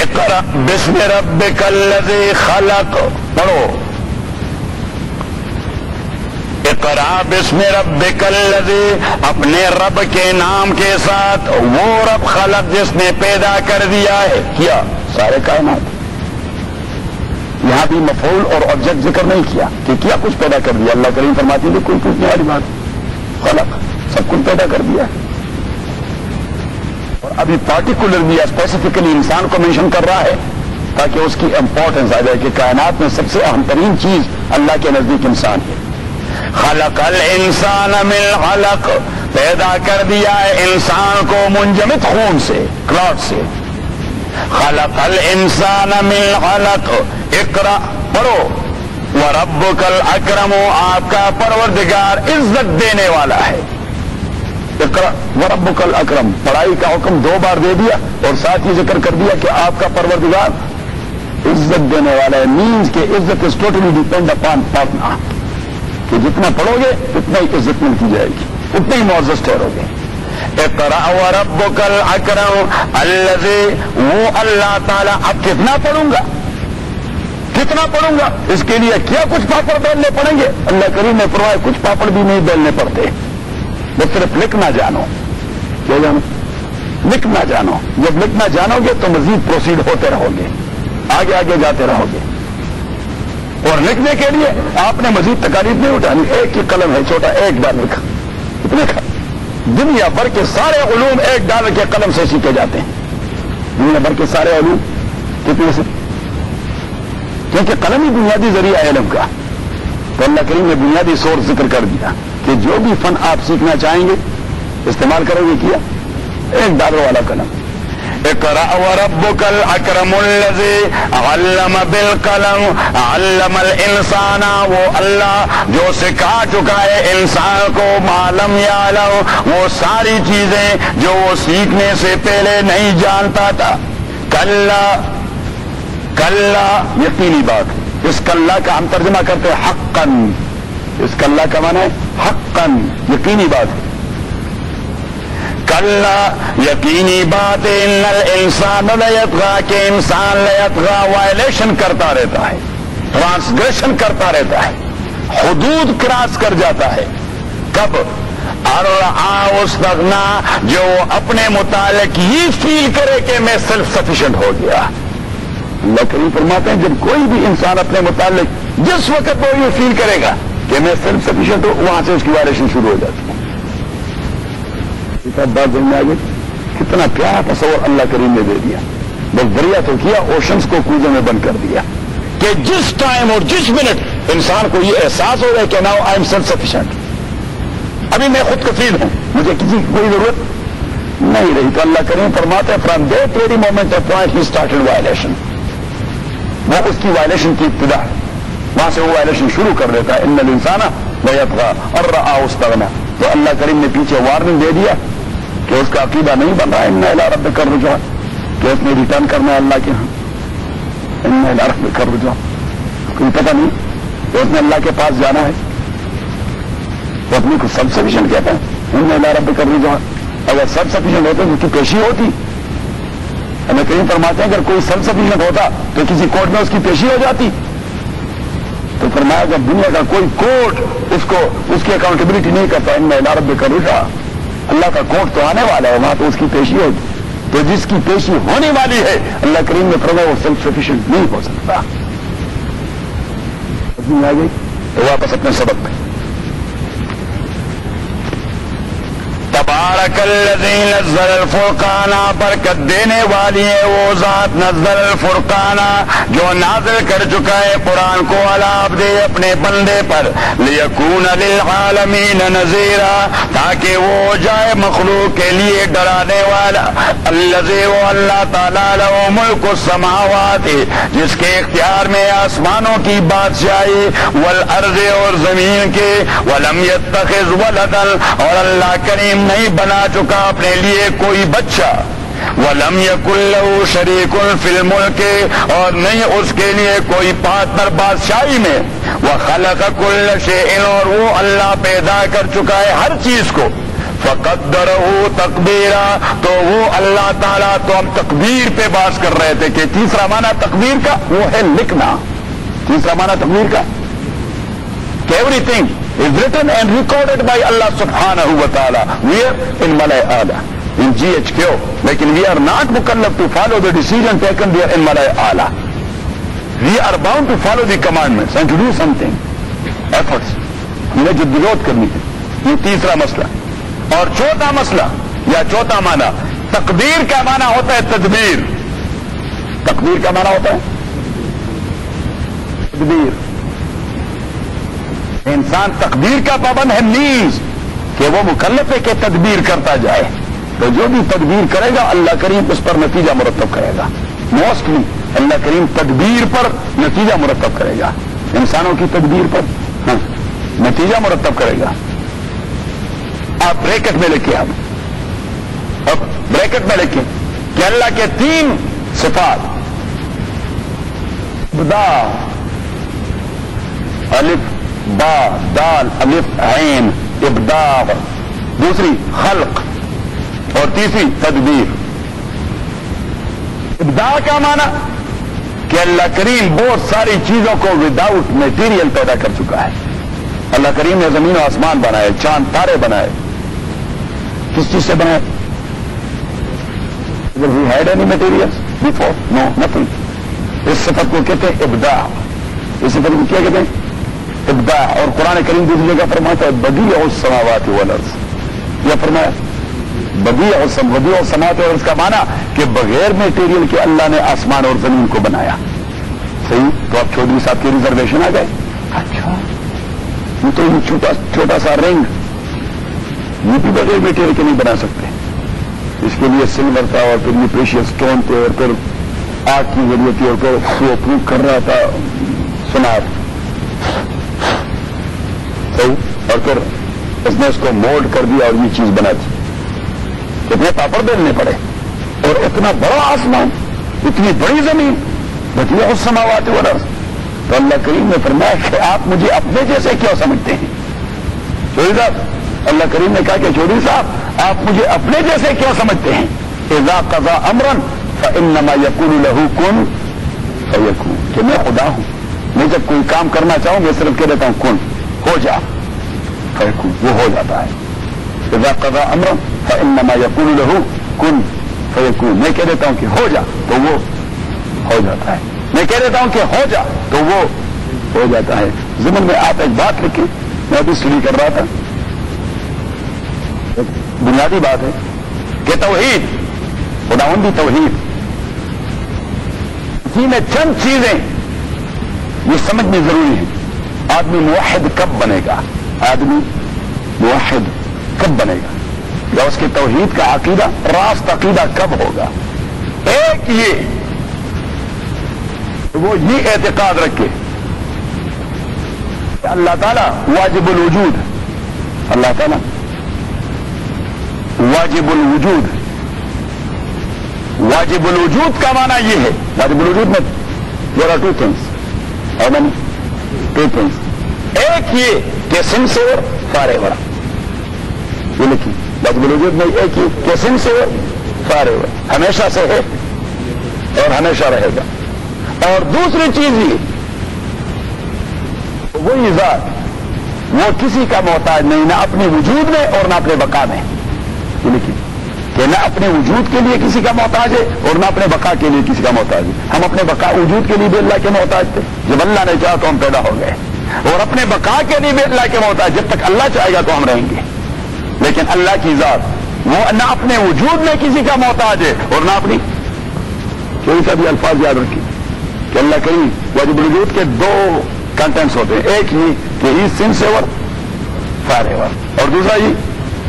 اقرا بسم ربک الذی خلق پڑھو اقرا بسم ربک الذی اپنے رب کے نام کے ساتھ وہ رب خلق جس نے پیدا کر دیا ہے کیا سارے کائنات یہاں بھی مفول اور آبجیکٹ ذکر نہیں کیا کہ کیا کچھ پیدا کر دیا۔ اللہ کریم فرماتی تھی کوئی پوچھنے والی بات۔ خلق، سب کچھ پیدا کر دیا۔ اور ابھی پارٹیکولرلی اسپیسیفکلی انسان کو مینشن کر رہا ہے تاکہ اس کی امپورٹنس آ جائے کہ کائنات میں سب سے اہم ترین چیز اللہ کے نزدیک انسان ہے۔ خلق الانسان من خلق پیدا کر دیا ہے انسان کو منجمد خون سے کلاٹ سے۔ خلق الانسان من خلق اقرا پڑھو. وہ رب کل اکرم آپ کا پروردگار عزت دینے والا ہے. اقرا وہ رب کل اکرم پڑھائی کا حکم دو بار دے دیا اور ساتھ ہی ذکر کر دیا کہ آپ کا پروردگار عزت دینے والا ہے. مینس کہ عزت از ٹوٹلی ڈیپینڈ اپان پڑھنا کہ جتنا پڑھو گے، اتنا ہی عزت ملتی جائے گی. اتنے ہی معزز ٹھہرو گے. اقرا و رب کل اللہ وہ اللہ تعالیٰ اب کتنا پڑھوں گا؟ کتنا پڑوں گا؟ اس کے لیے کیا کچھ پاپڑ بیلنے پڑیں گے؟ اللہ کریم نے پروائے کچھ پاپڑ بھی نہیں بیلنے پڑتے۔ وہ صرف لکھنا جانو کیا جانو لکھنا جانو جب لکھنا جانو گے تو مزید پروسیڈ ہوتے رہو گے۔ آگے آگے جاتے رہو گے۔ اور لکھنے کے لیے آپ نے مزید تکالیف نہیں اٹھانی۔ ایک ہی قلم ہے، چھوٹا ایک ڈال لکھا۔ لکھا۔ دنیا بھر کے سارے علوم ایک ڈالر کے قلم سے سیکھے جاتے ہیں۔ دنیا بھر کے سارے علوم کتنے سے؟ کیونکہ قلم ہی بنیادی ذریعہ علم کا۔ تو اللہ کریم نے بنیادی سور ذکر کر دیا کہ جو بھی فن آپ سیکھنا چاہیں گے، استعمال کرو گے کیا؟ ایک ڈالر والا قلم۔ کل اکرم علم بالقلم، علم الانسان وہ اللہ جو سکھا چکا ہے انسان کو معلوم یا وہ ساری چیزیں جو وہ سیکھنے سے پہلے نہیں جانتا تھا۔ کل کل یقینی بات، اس کلّا کا ہم ترجمہ کرتے ہیں حقن اس کلّا کا مانا ہے حقن یقینی بات۔ کل یقینی بات انسان لیتغا کہ انسان لیتغا وائلیشن کرتا رہتا ہے ٹرانسگریشن کرتا رہتا ہے، حدود کراس کر جاتا ہے۔ کب؟ اور استغنا جو اپنے متعلق یہ فیل کرے کہ میں سیلف سفیشینٹ ہو گیا۔ اللہ کریم فرماتے ہیں، جب کوئی بھی انسان اپنے متعلق جس وقت وہ یہ فیل کرے گا کہ میں سیلف سفیشینٹ ہوں، وہاں سے اس کی وائلیشن شروع ہو جاتی ہے۔ بات میں آگے کتنا پیارا تصور اللہ کریم نے دے دیا۔ بس دریا تو کیا اوشنس کو کوزے میں بند کر دیا۔ کہ جس ٹائم اور جس منٹ انسان کو یہ احساس ہو گیا کہ now I am self sufficient ابھی میں خود کفیل ہوں۔ مجھے کسی کی کوئی ضرورت نہیں رہی۔ تو اللہ کریم فرماتے ہیں from the very moment of point he started violation وہ اس کی وائلیشن کی ابتدا ہے۔ وہاں سے وہ وائلیشن شروع کر دیتا ہے۔ ان انسان بیتغا اور رہا استغنا تو اللہ کریم نے پیچھے وارننگ دے دیا۔ کہ اس کا عقیدہ نہیں بن رہا ان رب کر رجوع کہ اس نے ریٹرن کرنا ہے اللہ کے ہاں۔ ان رب کر رجوع کوئی پتہ نہیں کہ اس نے اللہ کے پاس جانا ہے۔ وہ اپنی کو سب سفیشنٹ کہتا ہے۔ ان رب کر رجوع اگر سب سفیشنٹ ہوتے تو اس کی پیشی ہوتی؟ ہمیں کہیں فرماتے ہیں اگر کوئی سب سفیشنٹ ہوتا تو کسی کورٹ میں اس کی پیشی ہو جاتی۔ تو فرمایا جب دنیا کا کوئی کورٹ اس کو اس کی اکاؤنٹیبلٹی نہیں کرتا۔ ان میں عمارت بھی کروں گا اللہ کا کوٹ تو آنے والا ہے، وہاں تو اس کی پیشی ہوگی تو جس کی پیشی ہونے والی ہے، اللہ کریم نے فرما وہ سیلف سفیشینٹ نہیں ہو سکتا۔ آ گئی؟ تو واپس اپنے سبق میں۔ تبارک الذی نزل الفرقانہ برکت دینے والی ہے وہ ذات نزل الفرقانہ جو نازل کر چکا ہے قرآن کو علاب دے اپنے بندے پر، لیکون للعالمین نذیرا، تاکہ وہ ہو جائے مخلوق کے لیے ڈرانے والا۔ الذی و اللہ تعالی، لہو ملک السماوات، جس کے اختیار میں آسمانوں کی بادشاہی والارض اور زمین کے، ولم يتخذ ولدا، اور اللہ کریم نہیں بنا چکا اپنے لیے کوئی بچہ۔ ولم يكن شریک فلم کے اور نہیں اس کے لیے کوئی پارٹنر بادشاہی میں۔ وہ خلق کل شيء اور وہ اللہ پیدا کر چکا ہے ہر چیز کو۔ فقدر تقبیرا تو وہ اللہ تعالیٰ تو ہم تقبیر پہ باس کر رہے تھے کہ تیسرا معنی تقبیر کا وہ ہے لکھنا۔ تیسرا معنی تقبیر کا۔ Everything is written and recorded by Allah subhanahu wa ta'ala. We are in Malay Ala, in GHQ. Lekin we are not mukallaf to follow the decision taken there in Malay Ala. We are bound to follow the commandments and to do something. Efforts. انہیں جو کرنی ہے یہ تیسرا مسئلہ اور چوتھا مسئلہ یا چوتھا معنی تقدیر کا معنی ہوتا ہے تدبیر تقدیر کا معنی ہوتا ہے تدبیر انسان تقدیر کا پابند ہے، نیز کہ وہ مکلف ہے کہ تدبیر کرتا جائے۔ تو جو بھی تدبیر کرے گا، اللہ کریم اس پر نتیجہ مرتب کرے گا۔ موسٹلی اللہ کریم تدبیر پر نتیجہ مرتب کرے گا۔ انسانوں کی تدبیر پر ہاں نتیجہ مرتب کرے گا۔ آپ بریکٹ میں لکھے آپ۔ اب بریکٹ میں لکھیں کہ اللہ کے تین صفات۔ بدا الف با دال، الف، عین ابداغ دوسری، خلق. اور تیسری، تدبیر. ابدا کا معنی؟ کہ اللہ کریم بہت ساری چیزوں کو وداؤٹ میٹیریل پیدا کر چکا ہے. اللہ کریم نے زمین و آسمان بنائے، چاند، تارے بنائے. کس چیز سے بنائے؟ Had any material before no nothing اس سفر کو کہتے ہیں ابدا اس سفر کو کیا کہتے ہیں؟ ابدا اور قرآن کریم دوسری جگہ فرماتا ہے بدی اور سماوات ولرس یہ فرمایا بدی اور بدی اور سماوات ولرس کا مانا کہ بغیر میٹیریل کے اللہ نے آسمان اور زمین کو بنایا۔ صحیح؟ تو آپ چودھری صاحب کی ریزرویشن آ گئے۔ اچھا۔ یہ تو یہ چھوٹا چھوٹا سا رنگ یہ بھی بغیر میٹیریل کے نہیں بنا سکتے۔ اس کے لیے سلور تھا اور پھر یہ پریشیس اسٹون تھے اور پھر آگ کی ضرورت تھی اور پھر کر رہا تھا۔ سنار صحیح اور پھر اس نے اس کو مولڈ کر دیا اور یہ چیز بنا دی۔ کتنے پاپڑ بیلنے پڑے اور اتنا بڑا آسمان، اتنی بڑی زمین بتیا اس سماوات ورس تو اللہ کریم نے فرمایا کہ آپ مجھے اپنے جیسے کیوں سمجھتے ہیں؟ چوری صاحب، اللہ کریم نے کہا کہ چوری صاحب، آپ مجھے اپنے جیسے کیوں سمجھتے ہیں؟ اذا قضا امرن فانما يقول له كن فيكون کہ میں خدا ہوں، میں جب کوئی کام کرنا چاہوں میں صرف کہہ دیتا ہوں کن۔ ہو جا فیکون وہ ہو جاتا ہے۔ اذا قضا امر فانما يقول له کن فیکون میں کہہ دیتا ہوں کہ ہو جا تو وہ ہو جاتا ہے۔ میں کہہ دیتا ہوں کہ ہو جا تو وہ ہو جاتا ہے۔ زمن میں آپ ایک بات لکھیں، میں ابھی اسٹڈی کر رہا تھا۔ بنیادی بات ہے کہ توحید خداوندی توحید۔ اسی میں چند چیزیں یہ سمجھنی ضروری ہے آدمی موحد کب بنے گا؟ آدمی موحد کب بنے گا؟ یا اس کی توحید کا عقیدہ، راست عقیدہ کب ہوگا؟ ایک یہ وہ یہ اعتقاد رکھے کہ اللہ تعالیٰ واجب الوجود اللہ تعالیٰ واجب الوجود۔ واجب الوجود کا معنی یہ ہے۔ واجب الوجود میں there are two things two things ایک یہ کہ سن سے فارے بڑا یہ لکھی۔ واجب الوجود میں ایک ہی کہ سن سے فارے ہوا۔ ہمیشہ سے ہے اور ہمیشہ رہے گا۔ اور دوسری چیز یہ، وہی ذات، وہ کسی کا محتاج نہیں، نہ اپنے وجود میں اور نہ اپنے بقا میں۔ یہ لکھی۔ کہ نہ اپنے وجود کے لیے کسی کا محتاج ہے اور نہ اپنے بقا کے لیے کسی کا محتاج ہے۔ ہم اپنے بقا وجود کے لیے بھی اللہ کے محتاج تھے۔ جب اللہ نے چاہا تو ہم پیدا ہو گئے۔ اور اپنے بقا کے لیے بھی اللہ کے محتاج۔ جب تک اللہ چاہے گا تو ہم رہیں گے۔ لیکن اللہ کی ذات، وہ نہ اپنے وجود میں کسی کا محتاج ہے اور نہ اپنی۔ کوئی سا بھی الفاظ یاد رکھیے کہ اللہ کریم واجب الوجود کے دو کنٹینٹس ہوتے ہیں۔ ایک ہی کہ he since ever for ever اور دوسرا یہ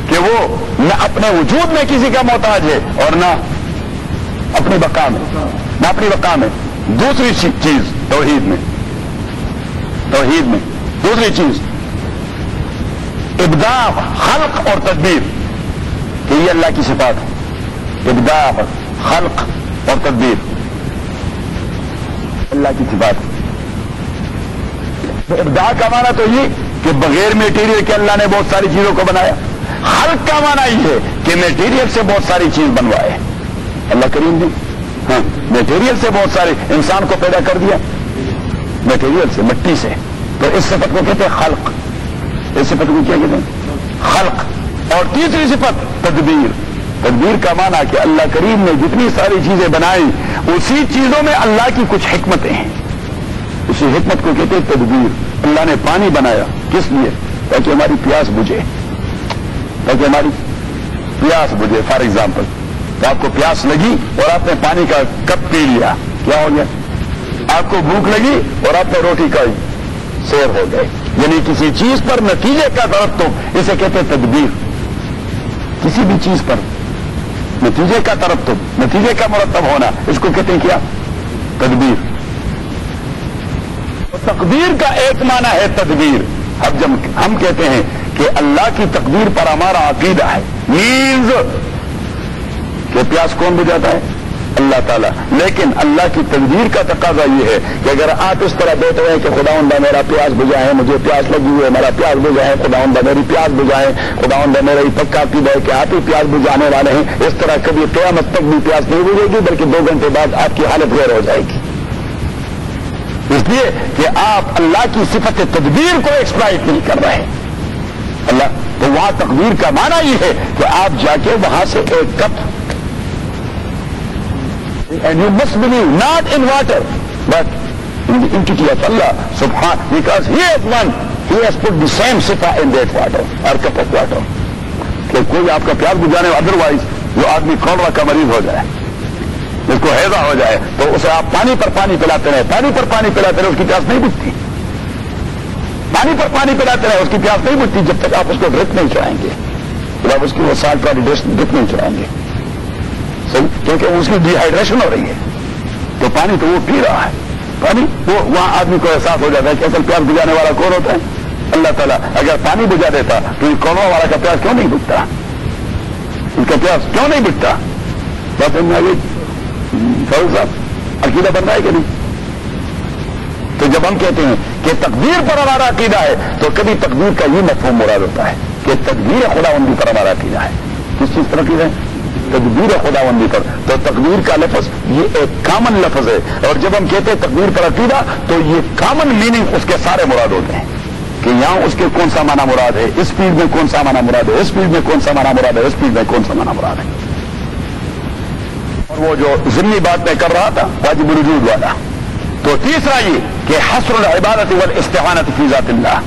کہ وہ نہ اپنے وجود میں کسی کا محتاج ہے اور نہ اپنی بقا میں، نہ اپنی بقا میں۔ دوسری چیز توحید میں۔ توحید میں۔ دوسری چیز۔ ابدا خلق اور تدبیر۔ کہ یہ اللہ کی صفات ہے ابدا خلق اور تدبیر۔ اللہ کی صفات ابدا کا معنی تو یہ کہ بغیر میٹیریل کے اللہ نے بہت ساری چیزوں کو بنایا۔ خلق کا معنی یہ ہے کہ میٹیریل سے بہت ساری چیز بنوائے۔ اللہ کریم جی ہاں میٹیریل سے بہت سارے انسان کو پیدا کر دیا۔ میٹیریل سے، مٹی سے۔ تو اس صفت کو کہتے ہیں خلق۔ اس صفت کو کیا کہتے ہیں؟ خلق۔ اور تیسری صفت، تدبیر۔ تدبیر کا معنی کہ اللہ کریم نے جتنی ساری چیزیں بنائی، اسی چیزوں میں اللہ کی کچھ حکمتیں ہیں۔ اسی حکمت کو کہتے ہیں تدبیر۔ اللہ نے پانی بنایا۔ کس لیے؟ تاکہ ہماری پیاس بجھے۔ تاکہ ہماری۔ پیاس بجھے فار ایگزامپل تو آپ کو پیاس لگی اور آپ نے پانی کا کپ پی لیا۔ کیا ہو گیا؟ آپ کو بھوک لگی اور آپ نے روٹی کا سیر ہو گئے۔ یعنی کسی چیز پر نتیجے کا طرف تو اسے کہتے تدبیر۔ کسی بھی چیز پر نتیجے کا طرف تو، نتیجے کا مرتب ہونا، اس کو کہتے ہیں کیا؟ تدبیر۔ تقدیر کا ایک معنی ہے تدبیر۔ اب جب ہم کہتے ہیں کہ اللہ کی تقدیر پر ہمارا عقیدہ ہے۔ مینز کہ پیاس کون بجاتا ہے؟ اللہ تعالیٰ۔ لیکن اللہ کی تقدیر کا تقاضا یہ ہے کہ اگر آپ اس طرح بیٹھے ہیں کہ خدا عمدہ میرا پیاس بجائے مجھے پیاس لگی ہوئی ہے، میرا پیاس بجائے خدا عمدہ میری پیاس بجائے خدا عمدہ میرا یہ پکا عقیدہ ہے کہ آپ ہی پیاس بجانے والے ہیں، اس طرح کبھی قیامت تک بھی پیاس نہیں بجے گی، بلکہ دو گھنٹے بعد آپ کی حالت غیر ہو جائے گی۔ اس لیے کہ آپ اللہ کی صفت تدبیر کو ایکسپلائٹ نہیں کر رہے۔ ہیں اللہ، تو وہاں تقدیر کا معنی یہ ہے کہ آپ جا کے وہاں سے ایک cup and you must believe not in water but in the entity of اللہ سبحان because he is one he has put the same سفا ان دیٹ واٹر اور کپ آف واٹر کہ کوئی آپ کا پیار بجانے ادر وائز جو آدمی کولرا کا مریض ہو جائے جس کو ہیضا ہو جائے، تو اسے آپ پانی پر پانی پلاتے رہے، پانی پر پانی پلاتے رہے، اس کی پیاس نہیں بجتی پانی پر پانی پلاتے رہے، اس کی پیاس نہیں بجتی جب تک آپ اس کو ڈرپ نہیں چڑھائیں گے۔ جب آپ اس کی وہ سالٹ والی ڈرپ نہیں چڑھائیں گے۔ صحیح؟ کیونکہ اس کی ڈی ہائیڈریشن ہو رہی ہے۔ تو پانی تو وہ پی رہا ہے۔ پانی وہ وہاں آدمی کو احساس ہو جاتا ہے کہ اصل پیاس بجانے والا کون ہوتا ہے؟ اللہ تعالیٰ، اگر پانی بجا دیتا تو یہ کونوں والا کا پیاس کیوں نہیں بجتا اس کا پیاس کیوں نہیں بجتا بس میں آگے فاروق صاحب، عقیدہ بن رہا ہے کہ نہیں؟ تو جب ہم کہتے ہیں کہ تقدیر پر ہمارا عقیدہ ہے، تو کبھی تقدیر کا یہ مفہوم مراد ہوتا ہے کہ تقدیر خدا بندی پر ہمارا عقیدہ ہے۔ کس چیز پر عقیدہ ہے؟ تقدیر خدا بندی پر۔ تو تقدیر کا لفظ یہ ایک کامن لفظ ہے۔ اور جب ہم کہتے ہیں تقدیر پر عقیدہ، تو یہ کامن میننگ اس کے سارے مراد ہوتے ہیں۔ کہ یہاں اس کے کون سا مانا مراد ہے؟ اس فیلڈ میں کون سا مانا مراد ہے؟ اس فیلڈ میں کون سا مانا مراد ہے؟ اس فیلڈ میں کون سا مانا مراد ہے؟ اور وہ جو ضمنی بات میں کر رہا تھا، واجب الوجود والا۔ تو تیسرا یہ کہ حسر العبادت والاستعانت فی ذات اللہ۔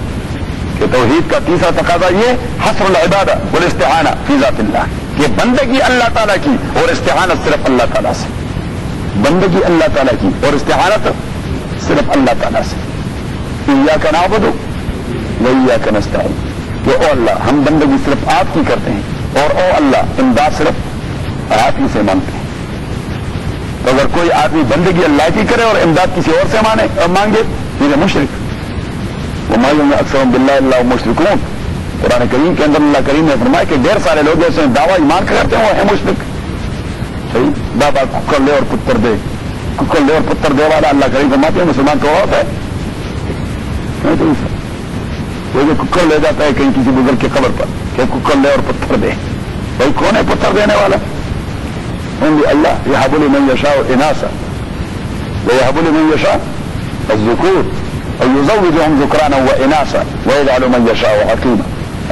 کہ توحید کا تیسرا تقاضا یہ حسر العبادت والاستعانہ فی ذات اللہ۔ کہ بندگی اللہ تعالیٰ کی اور استعانت صرف اللہ تعالیٰ سے۔ بندگی اللہ تعالیٰ کی اور استعانت صرف اللہ تعالیٰ سے۔ یا کا نام بدو وہی کا نستعین۔ کہ او اللہ، ہم بندگی صرف آپ کی کرتے ہیں اور او اللہ، امداد صرف آپ ہی سے مانگتے ہیں۔ تو اگر کوئی آدمی بندگی اللہ کی کرے اور امداد کسی اور سے مانے اور مانگے۔ یہ مشرق وہ معلوم اکثر بلّہ اللہ مشرق ہوں قرآن کریم کے اندر اللہ کریم نے فرمایا کہ ڈھیر سارے لوگ ایسے دعوی ایمان کرتے ہیں، وہ ہے مشرق صحیح؟ بابا ککر لے اور پتر دے۔ ککر لے اور پتر دے والا اللہ کریم فرماتے ہیں، مسلمان کو ہوتا ہے۔ وہ جو ککر لے جاتا ہے کہیں کسی بزرگ کی خبر پر، کہ ککر لے اور پتھر دے۔ بھائی کون ہے پتھر دینے والا؟ هم الله يهب لمن يشاء إناثا ويهب لمن يشاء الذكور أو يزوجهم ذكرانا وإناثا ويجعل من يشاء حكيما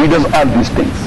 he does all these things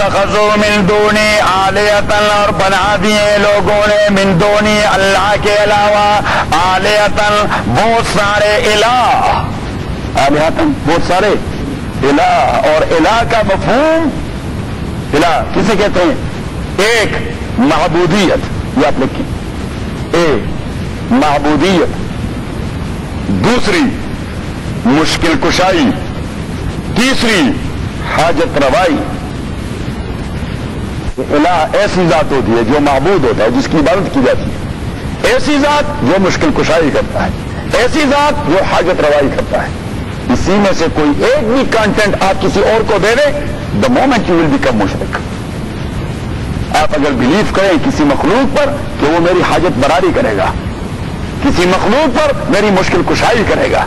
واتخذوا من دونی آلیتن اور بنا دیے لوگوں نے من دونی اللہ کے علاوہ آلیتن بہت سارے الہ آلیاتن بہت سارے الہ اور الہ کا مفہوم الہ کسے کہتے ہیں؟ ایک معبودیت یہ آپ لکھیں۔ ایک معبودیت۔ دوسری مشکل کشائی۔ تیسری حاجت روائی۔ الہ ایسی ذات ہوتی ہے جو معبود ہوتا ہے، جس کی عبادت کی جاتی ہے۔ ایسی ذات جو مشکل کشائی کرتا ہے۔ ایسی ذات جو حاجت روائی کرتا ہے۔ اسی میں سے کوئی ایک بھی کانٹینٹ آپ کسی اور کو دے دیں the moment you will become مشرک آپ اگر بلیو کریں کسی مخلوق پر کہ وہ میری حاجت براری کرے گا۔ کسی مخلوق پر میری مشکل کشائی کرے گا۔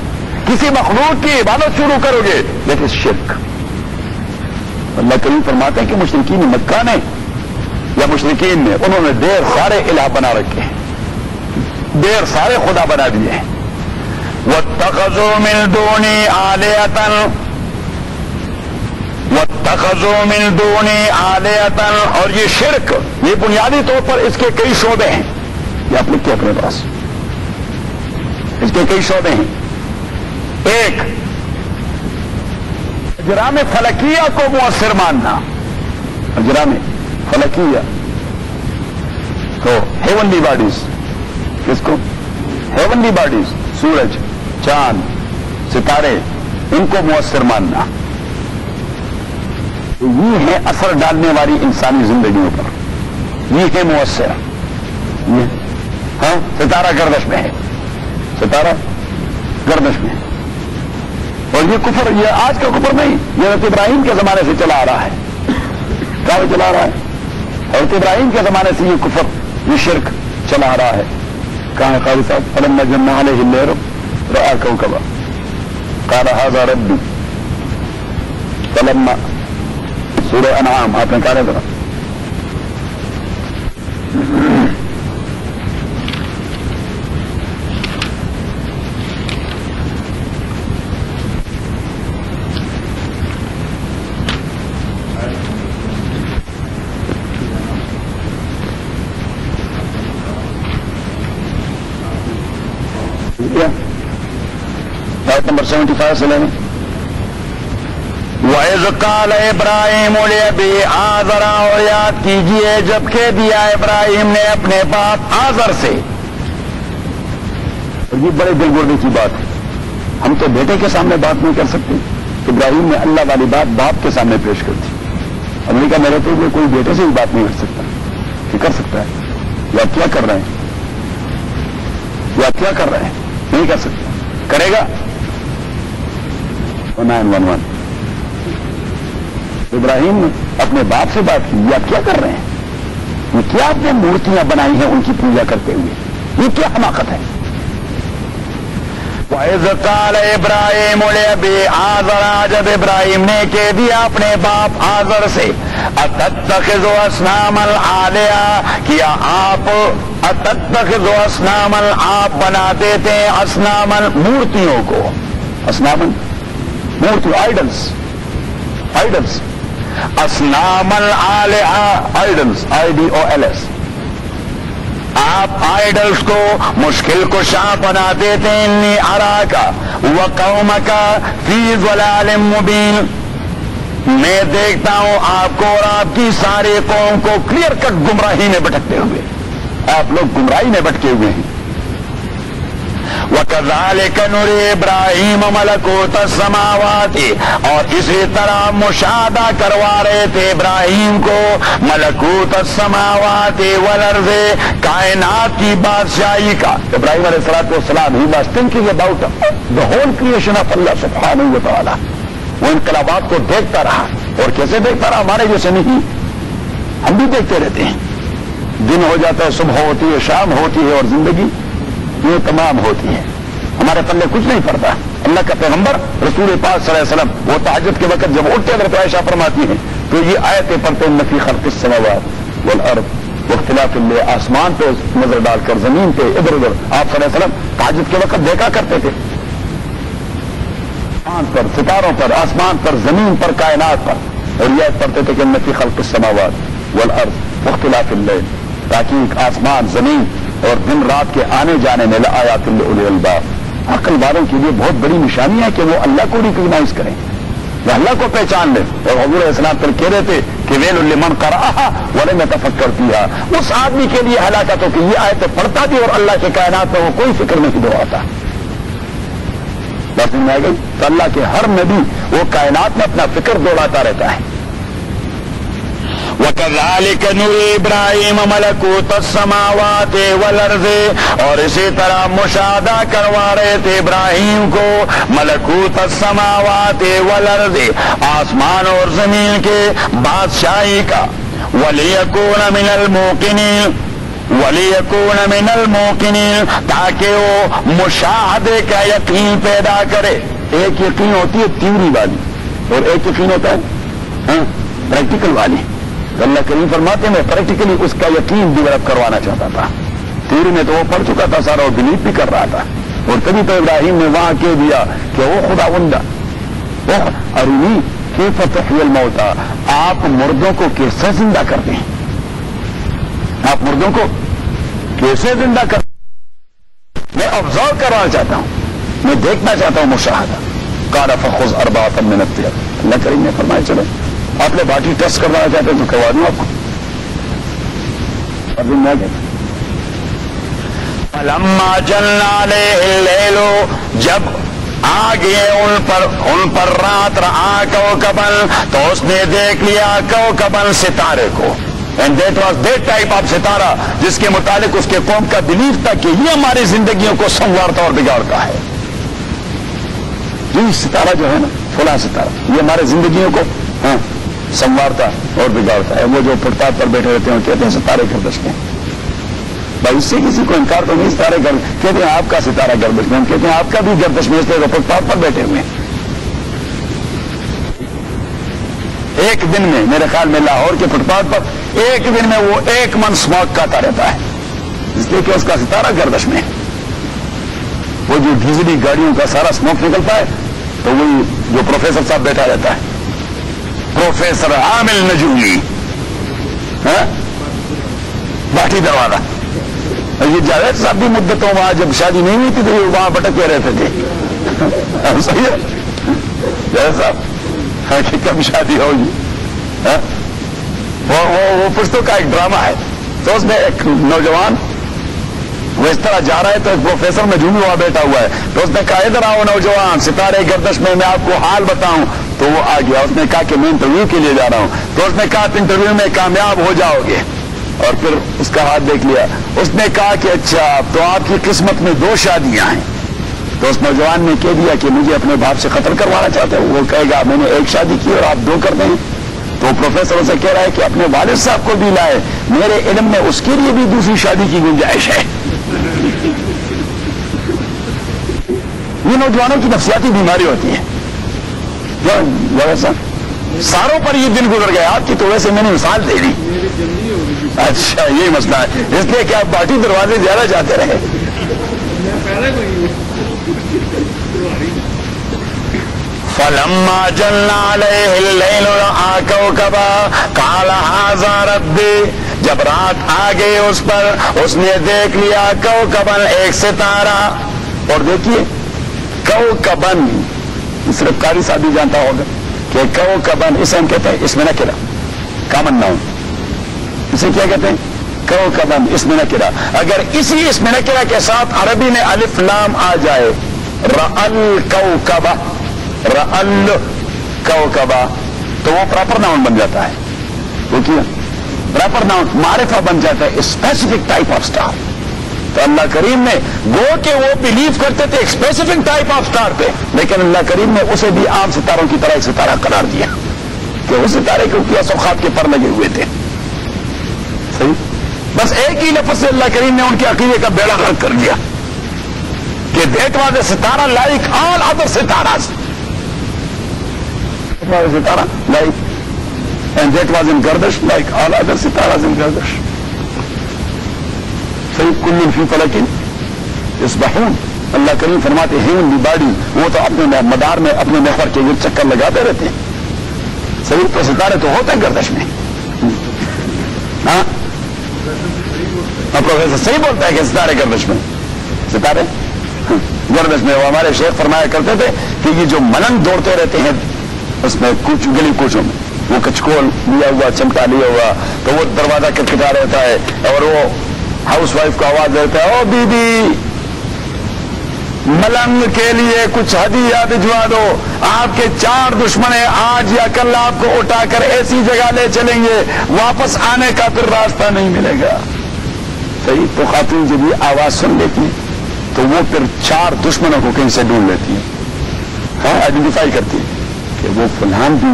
کسی مخلوق کی عبادت شروع کرو گے۔ دیٹ از شرک اللہ کریم فرماتے ہیں کہ مشرقین مکہ نے یا مشرقین نے، انہوں نے دیر سارے الہ بنا رکھے ہیں۔ دیر سارے خدا بنا دیے ہیں۔ واتخذوا من دونی آلیتن واتخذوا من دونی آلیتن اور یہ شرک، یہ بنیادی طور پر اس کے کئی شعبے ہیں۔ یہ آپ لکھتے اپنے پاس۔ اس کے کئی شعبے ہیں۔ ایک اجرام فلکیہ کو مؤثر ماننا۔ اجرام فلکیہ. تو ہیونلی باڈیز کس کو؟ ہیونلی باڈیز سورج، چاند، ستارے، ان کو مؤثر ماننا. یہ ہے اثر ڈالنے والی انسانی زندگیوں پر. یہ ہے مؤثر. ہاں ستارہ گردش میں ہے. ستارہ گردش میں ہے. اور یہ کفر، یہ آج کا کفر نہیں. یہ حضرت ابراہیم کے زمانے سے چلا آ رہا ہے. کیا چلا رہا ہے؟ حضرت ابراہیم کے زمانے سے یہ کفر یہ شرک چلا آ رہا ہے کہاں ہے قاضی صاحب فلم جن علیہ لہر رآ کوكبا قال هذا ربي فلما سورہ انعام آپ آیت نمبر سیونٹی فائیو سے لیں۔ وَإِذْ قَالَ إِبْرَاهِيمُ لِأَبِي اور یاد کیجیے، جب کہہ دیا ابراہیم نے اپنے باپ آزر سے۔ اور یہ بڑے دل گردے کی بات ہے۔ ہم تو بیٹے کے سامنے بات نہیں کر سکتے۔ ابراہیم نے اللہ والی بات باپ کے سامنے پیش کر دی۔ امریکہ میں رہتے ہوئے کوئی بیٹے سے بھی بات نہیں کر سکتا۔ کہ کر سکتا ہے۔ یا کیا کر رہے ہیں؟ یا کیا کر رہے ہیں؟ نہیں کر سکتا۔ کرے گا؟ Nine one one. ابراہیم اپنے باپ سے بات کی آپ کیا کر رہے ہیں؟ یہ کیا آپ نے مورتیاں بنائی ہیں ان کی پوجا کرتے ہوئے؟ یہ کیا حماقت ہے؟ وَإِذْ قَالَ إِبْرَاهِيمُ جب ابراہیم نے کہہ دیا اپنے باپ آزر سے اتتخذ اسنام العالیہ کیا آپ اتتخذ اسنام آپ بناتے تھے اسنام مورتیوں کو؟ اسنامن مورتی آئیڈلس آئیڈلس اسنام العالیہ idols I D O L S آپ آئیڈلس کو مشکل کو شاہ بناتے تھے انی کا. وہ قوم کا فیض ولال مبین. میں دیکھتا ہوں آپ کو اور آپ کی ساری قوم کو کلیئر کٹ گمراہی میں بھٹکتے ہوئے. آپ لوگ گمراہی میں بٹکے ہوئے ہیں. وَكَذَلِكَ نُرِي إِبْرَاهِيمَ مَلَكُوتَ السَّمَاوَاتِ، اور اسی طرح مشاہدہ کروا رہے تھے ابراہیم کو ملکوت السماوات والارض، کائنات کی بادشاہی کا۔ ابراہیم علیہ السلام والسلام he was thinking about the whole creation of اللہ سبحانہ و تعالی وہ انقلابات کو دیکھتا رہا۔ اور کیسے دیکھتا رہا؟ ہمارے جیسے نہیں۔ ہم بھی دیکھتے رہتے ہیں۔ دن ہو جاتا ہے، صبح ہوتی ہے، شام ہوتی ہے، اور زندگی یہ تمام ہوتی ہے ہمارے پلے کچھ نہیں پڑتا۔ اللہ کا پیغمبر رسول پاک صلی اللہ علیہ وسلم وہ تحجد کے وقت جب اٹھتے حضرت عائشہ فرماتی ہیں، تو یہ آیتیں پڑھتے ہیں، نفی خلق السماوات والارض۔ واختلاف اللہ آسمان پہ نظر ڈال کر، زمین پہ، ادھر ادھر۔ آپ صلی اللہ علیہ وسلم تحجد کے وقت دیکھا کرتے تھے۔ آسمان پر، ستاروں پر، آسمان پر، زمین پر، کائنات پر۔ اور یہ پڑھتے تھے کہ نفی خلق السماوات والارض واختلاف اللہ تاکہ آسمان، زمین اور دن رات کے آنے جانے میں لآیات الباب عقل والوں کے لیے بہت بڑی نشانی ہے کہ وہ اللہ کو ریکگنائز کریں۔ وہ اللہ کو پہچان لیں۔ اور حضور السلام پر کہہ رہے تھے کہ ویل المن کر رہا والے میں تفک کرتی ہے اس آدمی کے لیے ہلاکت ہو کہ یہ آئے تو پڑھتا تھی اور اللہ کے کائنات میں وہ کوئی فکر نہیں دہراتا۔ بس میں گئی؟ تو اللہ کے ہر نبی وہ کائنات میں اپنا فکر دوڑاتا رہتا ہے۔ وَكَذَلِكَ نُرِي إِبْرَاهِيمَ مَلَكُوتَ السَّمَاوَاتِ وَالْأَرْضِ اور اسی طرح مشاہدہ کروا رہے تھے ابراہیم کو، ملکوت السماوات والارض آسمان اور زمین کے بادشاہی کا۔ وَلِيَكُونَ مِنَ الْمُوقِنِينَ، وَلِيَكُونَ مِنَ الْمُوقِنِينَ، تاکہ وہ مشاہدے کا یقین پیدا کرے۔ ایک یقین ہوتی ہے تیوری والی، اور ایک یقین ہوتا ہے ہاں، پریکٹیکل والی۔ اللہ کریم فرماتے، میں پریکٹیکلی اس کا یقین ڈیولپ کروانا چاہتا تھا۔ تیری میں تو وہ پڑھ چکا تھا، سارا اور بلیو بھی کر رہا تھا۔ اور تبھی تو ابراہیم نے وہاں کہہ دیا کہ وہ خدا عمدہ وہ ارونی کی فتح الموتا آپ مردوں کو کیسے زندہ کرتے ہیں؟ آپ مردوں کو کیسے زندہ کر؟ میں آبزرو کروانا چاہتا ہوں۔ میں دیکھنا چاہتا ہوں مشاہدہ۔ کالا فخوز اربا منت اللہ کریم نے فرمایا، چلو۔ آپ نے باٹی ٹیسٹ کروانا چاہتے ہیں تو کروا دوں آپ کو۔ ابھی میں کہتا لما جلنا لے لو جب آ گئے ان پر ان پر رات رہا کو کبل تو اس نے دیکھ لیا کو کبل ستارے کو۔ And that was that type of ستارہ، جس کے متعلق اس کے قوم کا بلیف تھا کہ یہ ہماری زندگیوں کو سنوارتا اور بگاڑتا ہے۔ یہ ستارہ جو ہے نا، فلاں ستارہ، یہ ہمارے زندگیوں کو ہاں۔ سنوارتا اور بگاڑتا ہے وہ جو فٹ پاتھ پر بیٹھے رہتے ہیں، کہتے ہیں ستارے گردش میں۔ بھائی، اس سے کسی کو انکار تو نہیں، ستارے گرد کہتے ہیں آپ کا ستارہ گردش میں۔ ہم کہتے ہیں آپ کا بھی گردش میں، اس لیے فٹ پاتھ پر بیٹھے ہوئے ہیں۔ ایک دن میں، میرے خیال میں لاہور کے فٹ پاتھ پر ایک دن میں وہ ایک من اسموک کھاتا رہتا ہے۔ اس لیے کہ اس کا ستارہ گردش میں۔ وہ جو ڈیزلی گاڑیوں کا سارا اسموک نکلتا ہے، تو وہی جو پروفیسر صاحب بیٹھا رہتا ہے۔ پروفیسر عامل نجومی۔ باٹھی دروازہ۔ یہ جاوید صاحب بھی مدتوں وہاں جب شادی نہیں ہوئی تھی تو یہ وہاں بٹکے رہتے تھے۔ صحیح ہے؟ جاوید صاحب کہ کب شادی ہوگی؟ وہ پشتوں کا ایک ڈرامہ ہے۔ تو اس میں ایک نوجوان وہ اس طرح جا رہا ہے تو ایک پروفیسر میں جھومی ہوا بیٹھا ہوا ہے۔ تو اس نے کہا، ادھر آؤ نوجوان، ستارے گردش میں میں آپ کو حال بتاؤں۔ تو وہ آ گیا۔ اس نے کہا کہ میں انٹرویو کے لیے جا رہا ہوں۔ تو اس نے کہا کہ انٹرویو میں کامیاب ہو جاؤ گے اور پھر اس کا ہاتھ دیکھ لیا۔ اس نے کہا کہ اچھا تو آپ کی قسمت میں دو شادیاں ہیں۔ تو اس نوجوان نے کہہ دیا کہ مجھے اپنے باپ سے قتل کروانا چاہتے ہیں وہ کہے گا، میں نے ایک شادی کی اور آپ دو کر دیں۔ تو پروفیسر سے کہہ رہا ہے کہ اپنے والد صاحب کو بھی لائے۔ میرے علم میں اس کے لیے بھی دوسری شادی کی گنجائش ہے۔ یہ نوجوانوں کی نفسیاتی بیماری ہوتی ہے۔ ساروں پر یہ دن گزر گیا آپ کی تو ویسے میں نے مثال دے دی اچھا یہ مسئلہ ہے اس لیے کہ آپ پارٹی دروازے زیادہ جاتے رہے فلما جلنا علیہ اللیل رعا کوکبا قال هذا ربی جب رات آ گئی اس پر اس نے دیکھ لیا کوکبن ایک ستارہ اور دیکھیے کوکبن صرف قاری صاحب بھی جانتا ہوگا کہ کو کبن اسے ہم کہتے ہیں، اس میں نہ کرا کامن ناؤن اسے کیا کہتے ہیں؟ کو کبن اس میں نہ کرا اگر اسی اس میں نہ کرا کے ساتھ عربی میں الف لام آ جائے رل کو کبا رل کو کبا تو وہ پراپر ناؤن بن جاتا ہے۔ وہ کیا؟ پراپر ناؤن معرفہ بن جاتا ہے اسپیسیفک ٹائپ آف اسٹار تو اللہ کریم نے گو کہ وہ بلیو کرتے تھے ایک اسپیسیفک ٹائپ آف اسٹار پہ، لیکن اللہ کریم نے اسے بھی عام ستاروں کی طرح ایک ستارہ قرار دیا کہ اس ستارے کے کیا سوخات کے پر لگے ہوئے تھے۔ صحیح؟ بس ایک ہی لفظ سے اللہ کریم نے ان کے عقیدے کا بیڑا غرق کر دیا کہ دیٹ واز اے ستارہ لائک آل ادر ستارہ۔ ستارہ like and that was in گردش لائک آل ادر ستارہ۔ ان گردش کل فی فلکن اس بہون اللہ کریم فرماتے ہیں، ان باڈی وہ تو اپنے مدار میں، اپنے محور کے گرد چکر لگاتے رہتے ہیں۔ صحیح تو ستارے تو ہوتے ہیں گردش میں۔ ہاں؟, ہاں؟ پروفیسر صحیح بولتا ہے کہ ستارے گردش میں۔ ستارے؟ ہاں، گردش میں۔ وہ ہمارے شیخ فرمایا کرتے تھے کہ یہ جو ملنگ دوڑتے رہتے ہیں، اس میں کچھ گلی کوچوں میں۔ وہ کچکول لیا ہوا، چمٹا لیا ہوا، تو وہ دروازہ کٹکھٹا رہتا ہے اور وہ ہاؤس وائف کو آواز دیتا ہے او بی بی ملنگ کے لیے کچھ ہدیہ بھجوا دو۔ آپ کے چار دشمن آج یا کل آپ کو اٹھا کر ایسی جگہ لے چلیں گے، واپس آنے کا پھر راستہ نہیں ملے گا۔ صحیح، تو خاتون جب یہ آواز سن لیتی ہے تو وہ پھر چار دشمنوں کو کہیں سے ڈھونڈ لیتی ہے ہاں آئیڈینٹیفائی کرتی ہے کہ وہ فلحان بھی،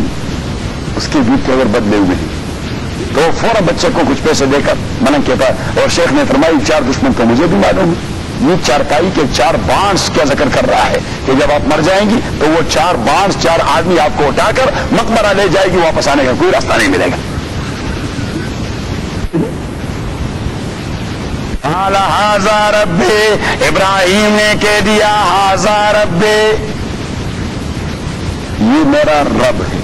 اس کے بیت کے اگر بدلے ہوئے ہیں۔ تو فوراً بچے کو کچھ پیسے دے کر منگ کے پاس اور شیخ نے فرمائی چار دشمن تو مجھے بھی معلوم ہے یہ چارپائی کے چار بانس کیا ذکر کر رہا ہے کہ جب آپ مر جائیں گی تو وہ چار بانس، چار آدمی آپ کو اٹھا کر مقبرہ لے جائے گی، واپس آنے کا کوئی راستہ نہیں ملے گا۔ ربے ابراہیم نے کہہ دیا ہاضا ربے یہ میرا رب ہے۔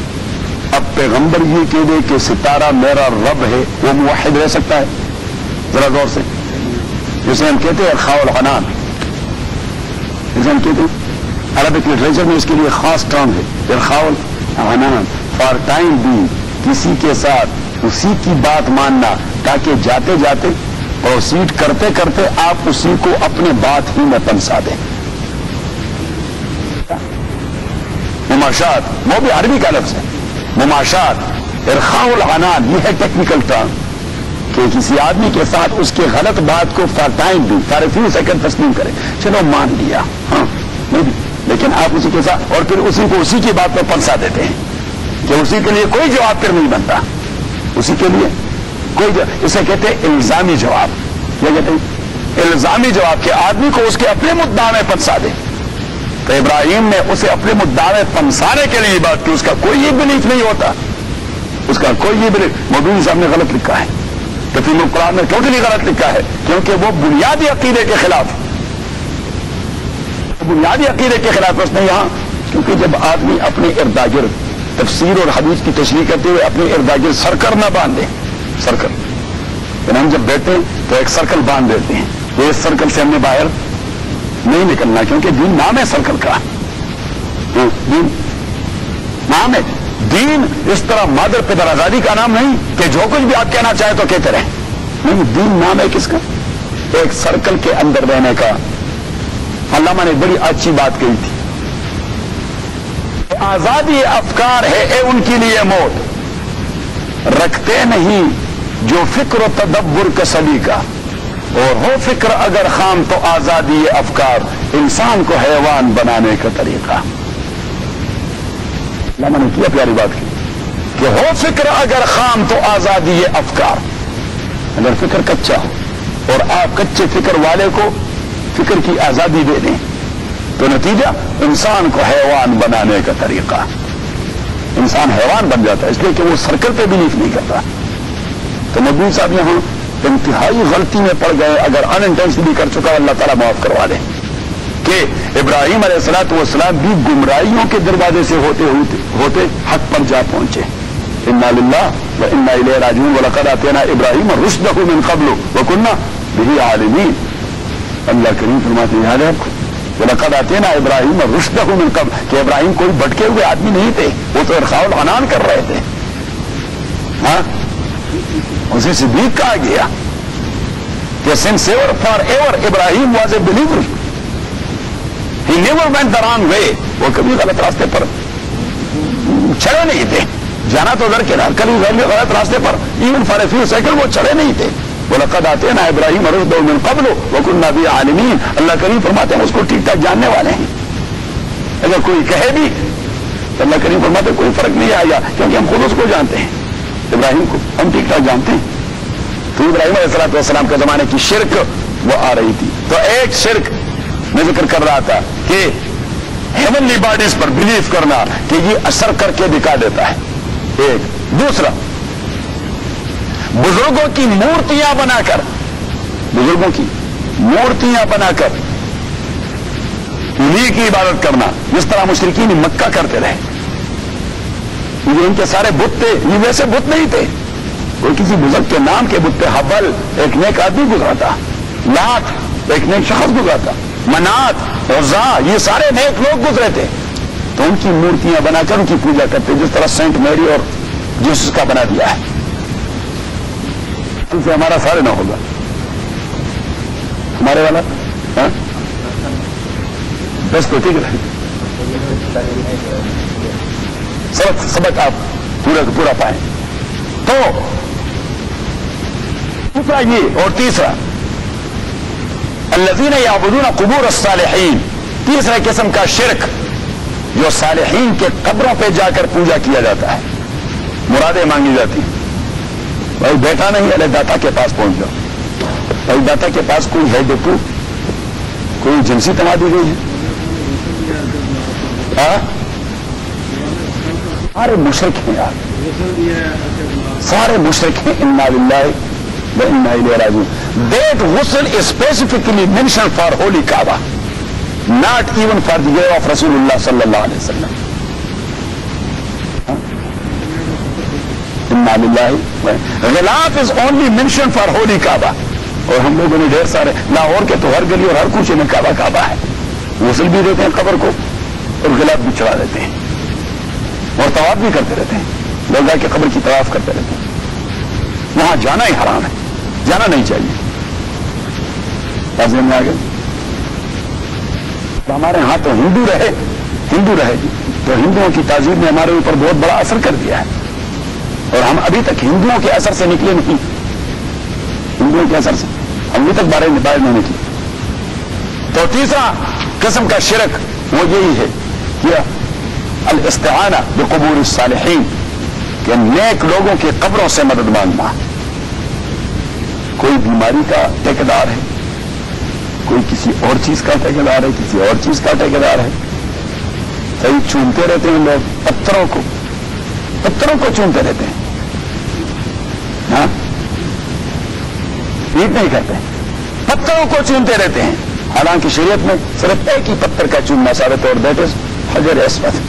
اب پیغمبر یہ کہہ دے کہ ستارہ میرا رب ہے، وہ موحد رہ سکتا ہے۔ ذرا غور سے۔ جسے ہم کہتے ہیں خاول حنان جسے ہم کہتے ہیں عربک لٹریچر میں اس کے لیے خاص ٹرم ہے۔ خاول حنان فار ٹائم بی کسی کے ساتھ اسی کی بات ماننا، تاکہ جاتے جاتے اور سیٹ کرتے کرتے آپ اسی کو اپنے بات ہی میں پنسا دیں۔ مماشات وہ بھی عربی کا لفظ ہے۔ مماشات ارخاء العنان، یہ ہے ٹیکنیکل ٹرم کہ کسی آدمی کے ساتھ اس کے غلط بات کو فار ٹائم بھی فار فیو سیکنڈ تسلیم کرے۔ چلو مان لیا۔ ہاں لیکن آپ اسی کے ساتھ، اور پھر اسی کو اسی کی بات پر پنسا دیتے ہیں کہ اسی کے لیے کوئی جواب پھر نہیں بنتا۔ اسی کے لیے کوئی اسے کہتے ہیں الزامی جواب۔ کیا کہتے ہیں؟ الزامی جواب کہ آدمی کو اس کے اپنے مدعا میں پنسا دے۔ تو ابراہیم نے اسے اپنے مدعا میں پنسانے کے لیے بات کی، اس کا کوئی یہ بلیف نہیں ہوتا۔ اس کا کوئی یہ بلیف مودودی صاحب نے غلط لکھا ہے۔ تو پھر قرآن نے ٹوٹلی غلط لکھا ہے؟ کیونکہ وہ بنیادی عقیدے کے خلاف۔ بنیادی عقیدے کے خلاف اس نے یہاں، کیونکہ جب آدمی اپنے ارداگر تفسیر اور حدیث کی تشریح کرتے ہوئے اپنے ارداگر سرکر نہ باندھے سرکل یعنی ہم جب بیٹھے تو ایک سرکل باندھ دیتے ہیں۔ تو اس سرکل سے ہم نے باہر نہیں نکلنا کیونکہ دین نام ہے سرکل کا۔ ہاں، دین نام ہے۔ دین اس طرح مادر پدر آزادی کا نام نہیں کہ جو کچھ بھی آپ کہنا چاہیں تو کہتے رہیں۔ نہیں، دین نام ہے کس کا؟ ایک سرکل کے اندر رہنے کا۔ علامہ نے بڑی اچھی بات کہی تھی۔ آزادی افکار ہے، اے ان کے لیے موت۔ رکھتے نہیں جو فکر و تدبر کا سبھی کا اور ہو فکر اگر خام تو آزادی افکار انسان کو حیوان بنانے کا طریقہ۔ علامہ نے کیا پیاری بات کی۔ کہ ہو فکر اگر خام تو آزادی افکار۔ اگر فکر کچا ہو اور آپ کچے فکر والے کو فکر کی آزادی دے دیں، تو نتیجہ انسان کو حیوان بنانے کا طریقہ۔ انسان حیوان بن جاتا ہے، اس لیے کہ وہ سرکل پہ بلیف نہیں کرتا۔ تو نبی صاحب یہاں انتہائی غلطی میں پڑ گئے، اگر ان انٹینشنلی کر چکا، اللہ تعالیٰ معاف کروا دے۔ کہ ابراہیم علیہ السلاۃ والسلام بھی گمراہیوں کے دروازے سے ہوتے ہوتے حق پر جا پہنچے۔ انا للہ و انا راجون و لقد آتینا ابراہیم اور رشد من قبل و کنہ بھی عالمین اللہ کریم فرماتے یاد ہے آپ کو لقد آتے نا ابراہیم اور رشد من قبل۔ کہ ابراہیم کوئی بٹکے ہوئے آدمی نہیں تھے، وہ تو ارخاول عنان کر رہے تھے۔ ہاں؟ اسے صدیق کہا گیا کہ since ever for ever Ibrahim was a believer he never went the wrong way وہ کبھی غلط راستے پر چڑھے نہیں تھے. جانا تو ادھر کے نا کبھی غلط راستے پر even for a few second وہ چڑھے نہیں تھے. وہ لقد آتے نا ابراہیم اور من قبل وہ کن نبی عالمین اللہ کریم فرماتے ہیں، اس کو ٹھیک ٹھاک جاننے والے ہیں. اگر کوئی کہے بھی، تو اللہ کریم فرماتے کوئی فرق نہیں آیا، کیونکہ ہم خود اس کو جانتے ہیں. ابراہیم کو۔ ہم ٹھیک ٹھاک جانتے ہیں۔ تو ابراہیم علیہ السلام کے زمانے کی شرک وہ آ رہی تھی۔ تو ایک شرک میں ذکر کر رہا تھا کہ ہیونلی باڈیز پر بلیو کرنا کہ یہ اثر کر کے دکھا دیتا ہے۔ ایک۔ دوسرا، بزرگوں کی مورتیاں بنا کر۔ بزرگوں کی مورتیاں بنا کر۔ انہیں کی عبادت کرنا۔ جس طرح مشرقین مکہ کرتے رہے۔ یہ ان کے سارے بت تھے یہ ویسے بت نہیں تھے۔ کوئی کسی بزرگ کے نام کے بت تھے حبل ایک نیک آدمی گزرا تھا لاکھ ایک نیک شخص گزرا تھا منات اوزا یہ سارے نیک لوگ گزرے تھے۔ تو ان کی مورتیاں بنا کر ان کی پوجا کرتے، جس طرح سینٹ میری اور جس کا بنا دیا ہے۔ سے ہمارا سارے نہ ہوگا۔ ہمارے والا؟ ہاں؟ بس تو ٹھیک ہے۔ سبق سبق آپ پورا پورا پائیں۔ تو دوسرا یہ اور تیسرا، الذین یعبدون قبور الصالحین تیسرا قسم کا شرک جو صالحین کے قبروں پہ جا کر پوجا کیا جاتا ہے۔ مرادیں مانگی جاتی ہیں۔ بھائی بیٹا نہیں اللہ داتا کے پاس پہنچ جاؤ۔ بھائی داتا کے پاس کوئی ہے دیکھو کوئی جنسی تما دی گئی ہے؟ ہاں؟ سارے مشرق ہیں یار۔ سارے مشرق ہیں، انا للہ و انا الیہ راجعون۔ دیٹ غسل specifically mention for holy Kaaba not even for the grave of رسول اللہ صلی اللہ علیہ وسلم انا للہ غلاف is only mention for holy کعبہ اور ہم لوگوں نے ڈھیر سارے، لاہور کے تو ہر گلی اور ہر کوچے میں کعبہ کعبہ ہے۔ غسل بھی دیتے ہیں قبر کو اور غلاف بھی چڑھا دیتے ہیں۔ اور طواف بھی کرتے رہتے ہیں۔ لوگ جا کے قبر کی طواف کرتے رہتے ہیں۔ وہاں جانا ہی حرام ہے۔ جانا نہیں چاہیے۔ میں آگے۔ ہمارے ہاں تو ہندو رہے۔ ہندو رہے۔ گی تو ہندوؤں کی تعظیم نے ہمارے اوپر بہت بڑا اثر کر دیا ہے۔ اور ہم ابھی تک ہندوؤں کے اثر سے نکلے نہیں۔ ہندوؤں کے اثر سے۔ ہم ابھی تک بارے باہر نہیں نکلے۔ تو تیسرا قسم کا شرک وہ یہی ہے کیا الاستعانہ بقبور الصالحین کہ نیک لوگوں کی قبروں سے مدد مانگنا کوئی بیماری کا ٹھیکیدار ہے، کوئی کسی اور چیز کا ٹھیکیدار ہے، کسی اور چیز کا ٹھیکیدار ہے۔ صحیح چونتے رہتے ہیں لوگ پتھروں کو پتھروں کو چونتے رہتے ہیں۔ ہاں؟ پیٹ نہیں کرتے، پتھروں کو چونتے رہتے ہیں۔ حالانکہ شریعت میں صرف ایک ہی پتھر کا چوننا ثابت اور دیٹ از حجر اسود۔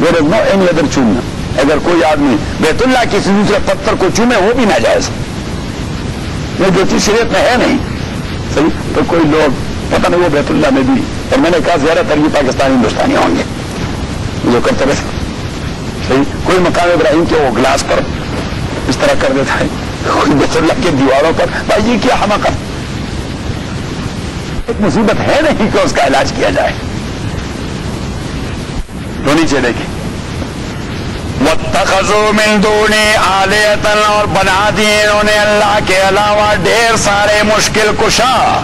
دیر از نو اینی ادر چوننا اگر کوئی آدمی بیت اللہ کسی دوسرے پتھر کو چومے وہ بھی ناجائز یہ جو چیز شریعت میں ہے نہیں صحیح تو کوئی لوگ پتہ نہیں وہ بیت اللہ میں بھی اور میں نے کہا زیادہ تر یہ پاکستانی ہندوستانی ہوں گے جو کرتے رہتے صحیح کوئی مقام ابراہیم کے وہ گلاس پر اس طرح کر دیتا ہے۔ کوئی بیت اللہ کے دیواروں پر بھائی یہ کیا حماقت؟ ایک مصیبت ہے نہیں کہ اس کا علاج کیا جائے۔ تو نیچے دیکھیں وَاتَّخَذُوا مِن دُونِ آلِيَةً اور بنا دیے انہوں نے اللہ کے علاوہ ڈھیر سارے مشکل کشا۔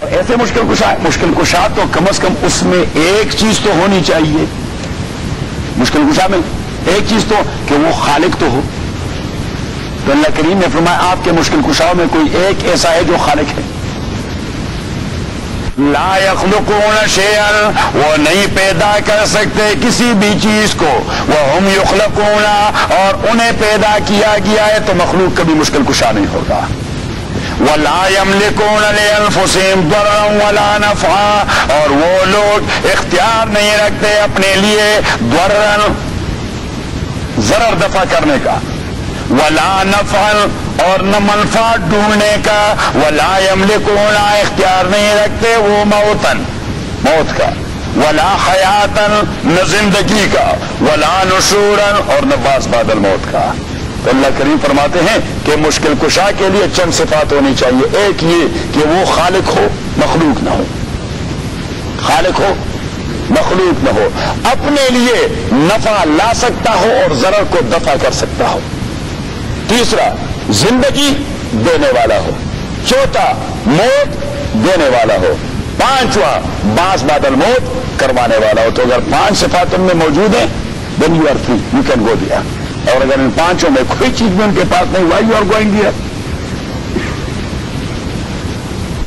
ایسے مشکل کشا مشکل کشا تو کم از کم اس میں ایک چیز تو ہونی چاہیے۔ مشکل کشا میں ایک چیز تو کہ وہ خالق تو ہو۔ تو اللہ کریم نے فرمایا، آپ کے مشکل کشاؤں میں کوئی ایک ایسا ہے جو خالق ہے۔ لا يخلقون شیئا، وہ نہیں پیدا کر سکتے کسی بھی چیز کو۔ وہ ہم یخلقون، اور انہیں پیدا کیا گیا ہے تو مخلوق کبھی مشکل کشا نہیں ہوگا۔ وَلَا يَمْلِكُونَ لِأَنفُسِهِمْ ضَرًا وَلَا نَفْعًا، اور وہ لوگ اختیار نہیں رکھتے اپنے لیے ضررا، ضرر دفع کرنے کا۔ ولا نفعا اور نہ منفعت ڈھونڈنے کا، ولا يملكون اختیار نہیں رکھتے وہ موتن موت کا۔ ولا حیاتن نہ زندگی کا۔ ولا نشورن اور نہ باس بادل موت کا۔ تو اللہ کریم فرماتے ہیں کہ مشکل کشا کے لیے چند صفات ہونی چاہیے۔ ایک یہ کہ وہ خالق ہو، مخلوق نہ ہو۔ خالق ہو، مخلوق نہ ہو۔ اپنے لیے نفع لا سکتا ہو اور ضرر کو دفع کر سکتا ہو۔ تیسرا زندگی دینے والا ہو۔ چوتھا، موت دینے والا ہو۔ پانچواں بانس بادل موت کروانے والا ہو۔ تو اگر پانچ صفات ان میں موجود ہیں then you are free you can go دیا اور اگر ان پانچوں میں کوئی چیز بھی ان کے پاس نہیں ہوا یو آر گوئنگ دیا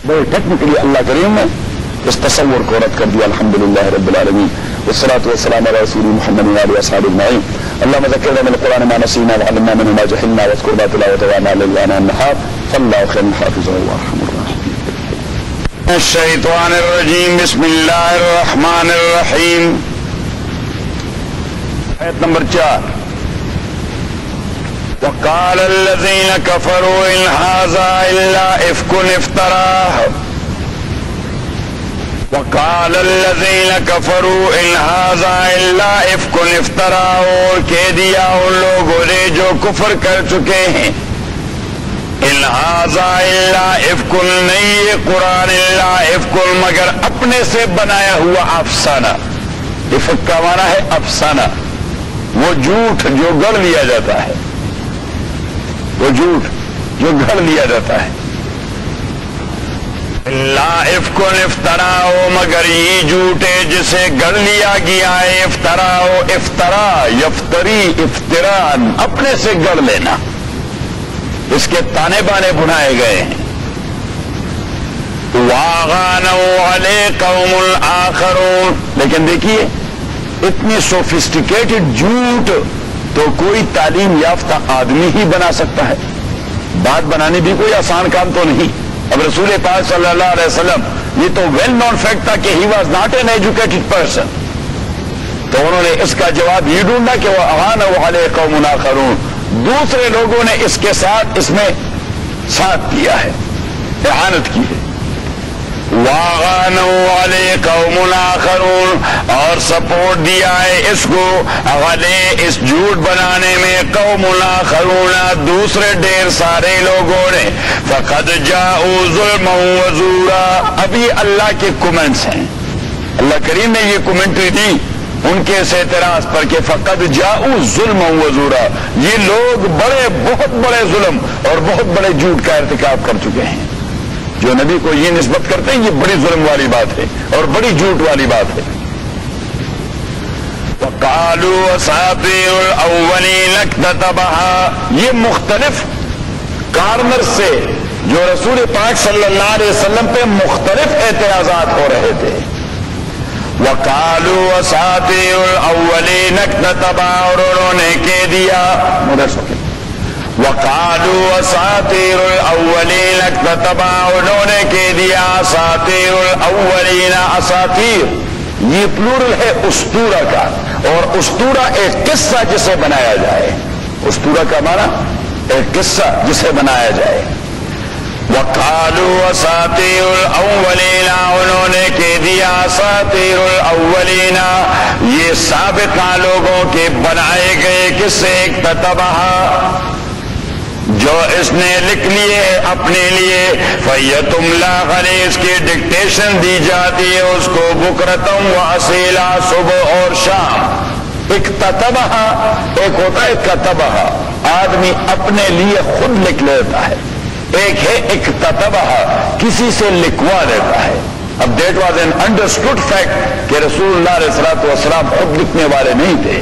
بڑے ٹیکنیکلی اللہ کریم نے اس تصور کو رد کر دیا الحمد للہ رب العالمین۔ والصلاة والسلام على رسول محمد وعلى اصحاب اجمعين اللهم ذكرنا من القرآن ما نسينا وعلمنا منه ما جهلنا واذكر ما تلاوته وأنا لله النهار فالله خير حافظا وأرحم الراحمين. الشيطان الرجيم. بسم الله الرحمن الرحيم. آیت نمبر چار. وقال الذين كفروا إن هذا إلا إفك إفتراه. وقال الذين كفروا إن هذا إلا إفك افتراه اور کہہ دیا ان لوگوں نے جو کفر کر چکے ہیں۔ ان هذا الا افک نہیں، یہ قرآن الا افک مگر اپنے سے بنایا ہوا افسانہ۔ افک کا معنی ہے افسانہ۔ وہ جھوٹ جو گڑ لیا جاتا ہے۔ وہ جھوٹ جو گھڑ لیا جاتا ہے۔ لا کو افطرا مگر یہ جھوٹ ہے جسے گڑ لیا گیا ہے افطرا ہو افطرا یفتری افطران اپنے سے گڑ لینا۔ اس کے تانے بانے بنائے گئے ہیں۔ واغان والے قوم الآخرون۔ لیکن دیکھیے، اتنی سوفسٹیکیٹڈ جھوٹ تو کوئی تعلیم یافتہ آدمی ہی بنا سکتا ہے۔ بات بنانی بھی کوئی آسان کام تو نہیں۔ اب رسول پاک صلی اللہ علیہ وسلم، یہ تو ویل نون فیکٹ تھا کہ he was not an educated person تو انہوں نے اس کا جواب یہ ڈھونڈا کہ وہ اوان والے قوم خرون دوسرے لوگوں نے اس کے ساتھ اس میں ساتھ دیا ہے احانت کی ہے۔ والے قوم آخرون اور سپورٹ دیا ہے اس کو۔ والے اس جھوٹ بنانے میں قوم آخرون، دوسرے ڈیر سارے لوگوں نے۔ فقد جاؤ ظلم وزورا۔ ابھی اللہ کے کمنٹس ہیں۔ اللہ کریم نے یہ کمنٹری دی۔ ان کے اس اعتراض پر کہ فقد جاؤ ظلم وزورا۔ یہ لوگ بڑے، بہت بڑے ظلم اور بہت بڑے جھوٹ کا ارتکاب کر چکے ہیں۔ جو نبی کو یہ نسبت کرتے ہیں، یہ بڑی ظلم والی بات ہے اور بڑی جھوٹ والی بات ہے۔ کالو الاولین اولین یہ مختلف کارنر سے جو رسول پاک صلی اللہ علیہ وسلم پہ مختلف اعتراضات ہو رہے تھے۔ وہ کالو الاولین اولین اور انہوں نے کہہ دیا۔ وقالوا اساطیر الاولین اکتبا انہوں نے کہہ دیا اساطیر الاولین اساطیر یہ پلورل ہے استورہ کا اور استورہ ایک قصہ جسے بنایا جائے. استورہ کا معنی ایک قصہ جسے بنایا جائے. وقالوا اساطیر الاولین انہوں نے کہہ دیا اساطیر الاولین یہ سابقہ لوگوں کے بنائے گئے قصے اکتبہ جو اس نے لکھ لیے اپنے لیے فیت خلی اس کی ڈکٹیشن دی جاتی ہے اس کو بکرتم و اصیلا صبح اور شام۔ ایک تتبہ، ایک ہوتا ہے کتبہ آدمی اپنے لیے خود لکھ لیتا ہے۔ ایک ہے ایک تتبہ، کسی سے لکھوا دیتا ہے۔ اب that was an understood fact کہ رسول اللہ علیہ وسلام خود لکھنے والے نہیں تھے۔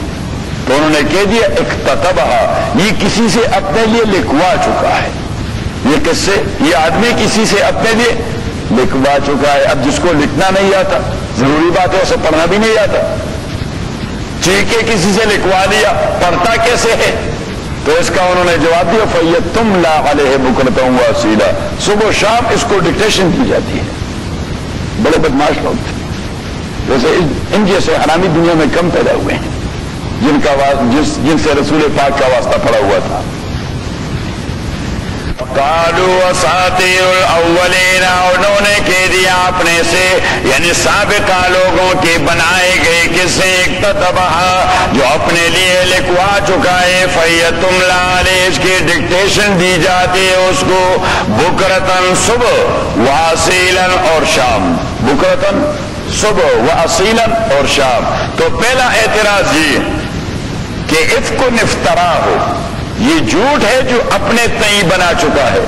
تو انہوں نے کہہ دیا ایک یہ کسی سے اپنے لیے لکھوا چکا ہے۔ یہ کس سے؟ یہ آدمی کسی سے اپنے لیے لکھوا چکا ہے۔ اب جس کو لکھنا نہیں آتا، ضروری بات ہے، اسے پڑھنا بھی نہیں آتا۔ چیخے کسی سے لکھوا لیا، پڑھتا کیسے ہے؟ تو اس کا انہوں نے جواب دیا فیت تم لا علیہ بکرتا ہوں سیدھا صبح شام اس کو ڈکٹیشن کی جاتی ہے۔ بڑے بدماش لوگ تھے۔ جیسے ان جیسے حرامی دنیا میں کم پیدا ہوئے ہیں۔ جن کا جس جن سے رسول پاک کا واسطہ پڑا ہوا تھا۔ کالو الاولین انہوں نے کہہ دیا اپنے سے یعنی سابقہ لوگوں کے بنائے گئے کسے ایک جو اپنے لیے لکھوا چکا ہے فیت اس کی ڈکٹیشن دی جاتی ہے اس کو۔ بکرتن صبح واسیلن اور شام۔ بکرتن صبح و اصیلن اور شام۔ تو پہلا اعتراض یہ۔ جی کہ اس کو نفترا ہو، یہ جھوٹ ہے جو اپنے تئی بنا چکا ہے۔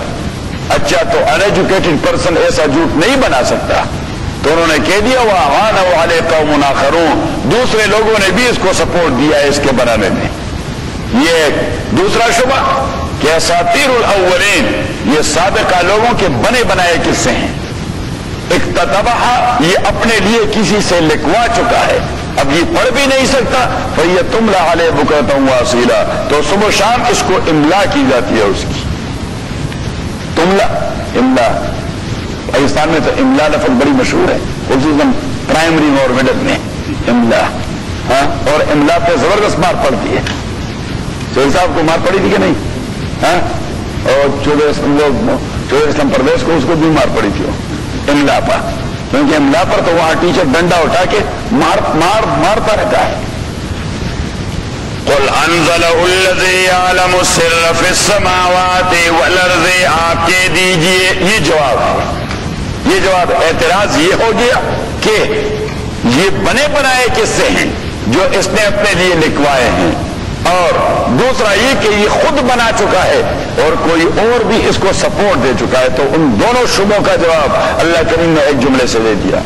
اچھا تو انجوکیٹڈ پرسن ایسا جھوٹ نہیں بنا سکتا۔ تو انہوں نے کہہ دیا وہ آوان والے قوم مناخرون دوسرے لوگوں نے بھی اس کو سپورٹ دیا ہے اس کے بنانے میں۔ یہ دوسرا شبہ کہ اساتیر الاولین، یہ سابقہ لوگوں کے بنے بنائے قصے ہیں۔ اکتبہ یہ اپنے لیے کسی سے لکھوا چکا ہے۔ اب یہ پڑھ بھی نہیں سکتا تو یہ تم لے بکرتا ہوں واسیلا تو صبح شام اس کو املا کی جاتی ہے اس کی۔ تملا املا۔ پاکستان میں تو املا لفظ بڑی مشہور ہے، خصوصاً پرائمری اور مڈل میں۔ املا ہاں؟ اور املا پہ زبردست مار پڑتی ہے۔ سہیل صاحب کو مار پڑی تھی کہ نہیں؟ ہاں؟ اور چودہ چودہ اسلام پردیش کو اس کو بھی مار پڑی تھی۔ املا پر کیونکہ املا پر تو وہاں ٹیچر ڈنڈا اٹھا کے مار مار مارتا رہتا ہے۔ قل انزل الذي يعلم السر في السماوات والارض آپ کے دیجیے یہ جواب ہے۔ یہ جواب اعتراض یہ ہو گیا کہ یہ بنے بنائے کس سے ہیں جو اس نے اپنے لیے لکھوائے ہیں۔ اور دوسرا یہ کہ یہ خود بنا چکا ہے اور کوئی اور بھی اس کو سپورٹ دے چکا ہے تو ان دونوں شبوں کا جواب اللہ کریم نے ایک جملے سے دے دیا۔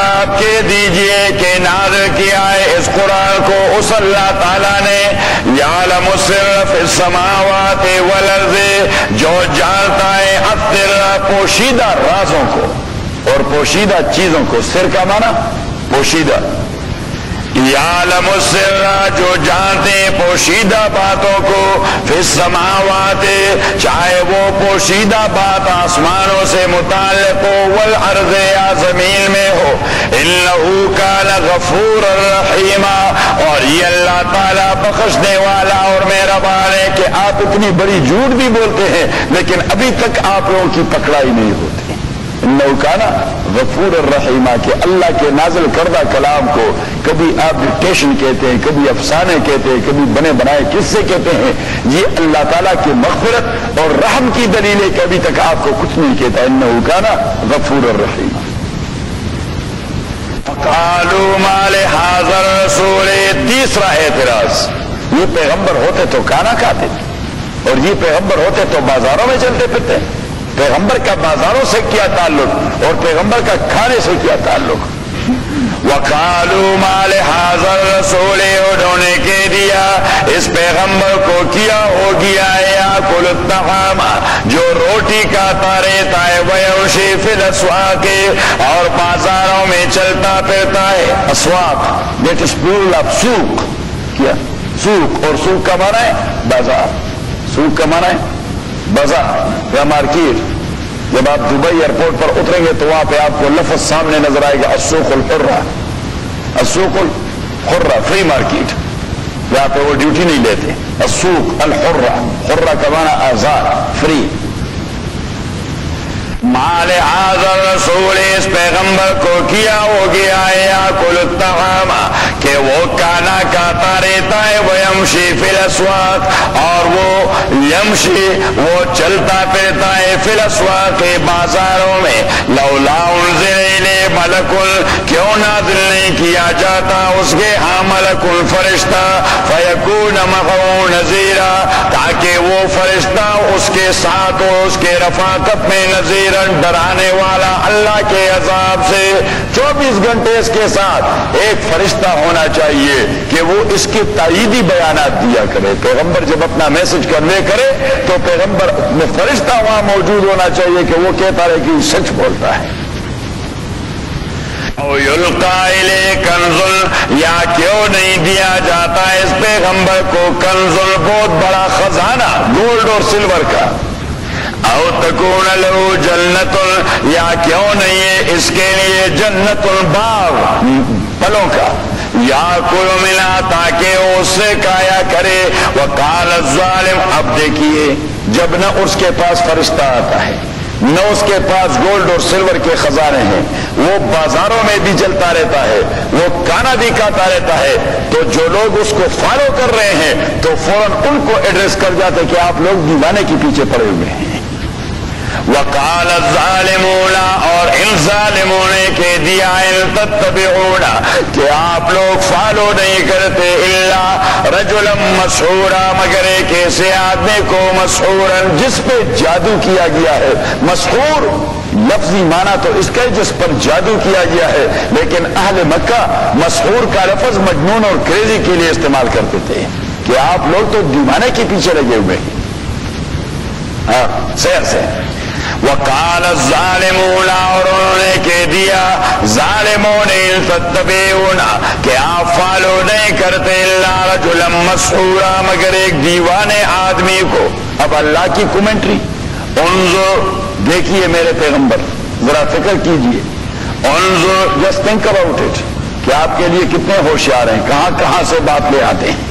آپ کے دیجیے کہ نازل کیا ہے اس قرآن کو، اس اللہ تعالیٰ نے۔ یعلم السر فی السماوات والارض جو جانتا ہے اثر پوشیدہ رازوں کو اور پوشیدہ چیزوں کو۔ سر کا معنی؟ پوشیدہ۔ یا السر جو جانتے پوشیدہ باتوں کو پھر سماوات چاہے وہ پوشیدہ بات آسمانوں سے متعلق ہو، والارض یا زمین میں ہو۔ انہو کان غفور الرحیمہ اور یہ اللہ تعالیٰ بخشنے والا اور میرا بار ہے کہ آپ اتنی بڑی جھوٹ بھی بولتے ہیں، لیکن ابھی تک آپ لوگوں کی پکڑائی نہیں ہوتی۔ نوکانا غفور الرحیمہ کہ اللہ کے نازل کردہ کلام کو کبھی آپ ڈکٹیشن کہتے ہیں، کبھی افسانے کہتے ہیں، کبھی بنے بنائے کس سے کہتے ہیں؟ یہ اللہ تعالیٰ کی مغفرت اور رحم کی دلیل ہے کہ ابھی تک آپ کو کچھ نہیں کہتا۔ ان نوکانا غفور الرحیمہ مال حاضر رسول تیسرا اعتراض، یہ پیغمبر ہوتے تو کھانا کھاتے، اور یہ پیغمبر ہوتے تو بازاروں میں چلتے پھرتے۔ پیغمبر کا بازاروں سے کیا تعلق اور پیغمبر کا کھانے سے کیا تعلق؟ وکالو مال حاضر رسول انہوں نے کہہ دیا اس پیغمبر کو کیا ہو گیا یا کل جو روٹی کھاتا رہتا ہے وہ فل کے اور بازاروں میں چلتا پھرتا ہے۔ اسواق دیٹ از پول آف سوک کیا؟ سوک اور سوک کا مانا ہے بازار۔ سوک کا مانا ہے بازار یا مارکیٹ، جب آپ دبئی ایئرپورٹ پر اتریں گے تو وہاں پہ آپ کو لفظ سامنے نظر آئے گا اسوق الحرہ۔ اسوق الحرہ فری مارکیٹ یہاں پہ وہ ڈیوٹی نہیں لیتے۔ اسوق الحرہ، حرہ کا معنی آزاد فری مال حاضر رسول اس پیغمبر کو کیا ہو گیا یا کل تغامہ کہ وہ کانا کاتا رہتا ہے، وہ یمشی فی الاسواق، اور وہ یمشی، وہ چلتا پھرتا ہے فی الاسواق بازاروں میں۔ لولا انزل الے ملکل کیوں نازل نہیں کیا جاتا؟ اس کے ہاں ملکل فرشتہ، فیکون مغو نظیرہ تاکہ وہ فرشتہ اس کے ساتھ ہو، اس کے رفاقت میں نظیر ڈرانے والا اللہ کے عذاب سے چوبیس گھنٹے اس کے ساتھ ایک فرشتہ ہونا چاہیے کہ وہ اس کی تائیدی بیانات دیا کرے۔ پیغمبر جب اپنا میسج کرنے کرے تو پیغمبر میں فرشتہ وہاں موجود ہونا چاہیے کہ وہ کہتا رہے کہ سچ بولتا ہے۔ کنزل یا کیوں نہیں دیا جاتا اس پیغمبر کو کنزل؟ بہت بڑا خزانہ، گولڈ اور سلور کا۔ او تکون لو جنت یا کیوں نہیں ہے اس کے لیے جنت الباغ پلوں کا۔ یا کل ملا تاکہ اس سے کایا کرے۔ وہ کال ظالم اب دیکھیے، جب نہ اس کے پاس فرشتہ آتا ہے، نہ اس کے پاس گولڈ اور سلور کے خزانے ہیں، وہ بازاروں میں بھی جلتا رہتا ہے، وہ کانا بھی کھاتا رہتا ہے۔ تو جو لوگ اس کو فالو کر رہے ہیں، تو فوراً ان کو ایڈریس کر جاتے کہ آپ لوگ دیوانے کے پیچھے پڑے ہوئے ہیں۔ وکال ظالمون اور ان ظالموں نے کہہ دیا، ان تتبعون، کہ آپ لوگ فالو نہیں کرتے اللہ رجلم مسحورا، مگر ایک ایسے آدمی کو مسحورا جس پہ جادو کیا گیا ہے۔ مسحور لفظی معنی تو اس کا جس پر جادو کیا گیا ہے، لیکن اہل مکہ مسحور کا لفظ مجنون اور کریزی کے لیے استعمال کرتے تھے۔ کہ آپ لوگ تو دیوانے کے پیچھے لگے ہوئے ہیں۔ ہاں سیر سے وکال ظالمون اور انہوں نے کہہ دیا ظالموں نے فتبعونا کہ آپ فالو نہیں کرتے اللہ رجلا مسحورا، مگر ایک دیوانے آدمی کو۔ اب اللہ کی کومنٹری انظر، دیکھیے میرے پیغمبر، ذرا فکر کیجیے۔ انظر جسٹ تھنک اباؤٹ اٹ کہ آپ کے لیے کتنے ہوشیار ہیں، کہاں کہاں سے بات لے آتے ہیں؟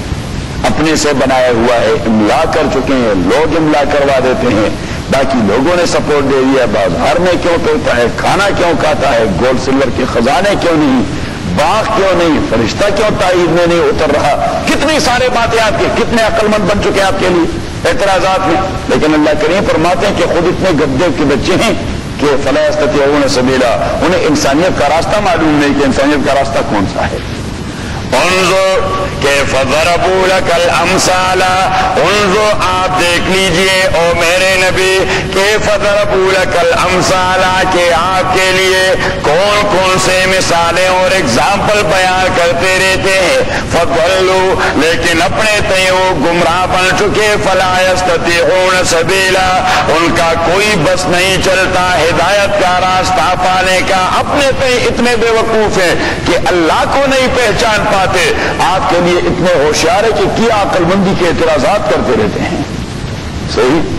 اپنے سے بنایا ہوا ہے، املا کر چکے ہیں، لوگ املا کروا دیتے ہیں۔ باقی لوگوں نے سپورٹ دے دیا، بازار میں کیوں پھرتا ہے، کھانا کیوں کھاتا ہے گولڈ سلور کے خزانے کیوں نہیں، باغ کیوں نہیں، فرشتہ کیوں تائید میں نہیں اتر رہا؟ کتنی سارے باتیں آپ کے، کتنے عقل مند بن چکے ہیں آپ کے لیے اعتراضات میں؟ لیکن اللہ کریم فرماتے ہیں کہ خود اتنے گدے کے بچے ہیں کہ فلاح سبیلا، انہیں انسانیت کا راستہ معلوم نہیں کہ انسانیت کا راستہ کون سا ہے۔ انظر کیف ضربوا لك الامثال۔ انظر، آپ دیکھ لیجیے، او میرے نبی، کیف ضربوا لك الامثال کہ آپ کے لیے کون کون سے مثالیں اور اگزامپل بیان کرتے رہتے ہیں۔ فضلوا، لیکن اپنے تے وہ گمراہ بن چکے۔ فلا يستطيعون سبیلا، ان کا کوئی بس نہیں چلتا۔ ہدایت کا راستہ پانے کا اپنے تے اتنے بے وقوف ہیں کہ اللہ کو نہیں پہچانتا۔ پاتے آپ کے لیے اتنے ہوشیار ہے کہ کیا عقل مندی کے اعتراضات کرتے رہتے ہیں۔ صحیح؟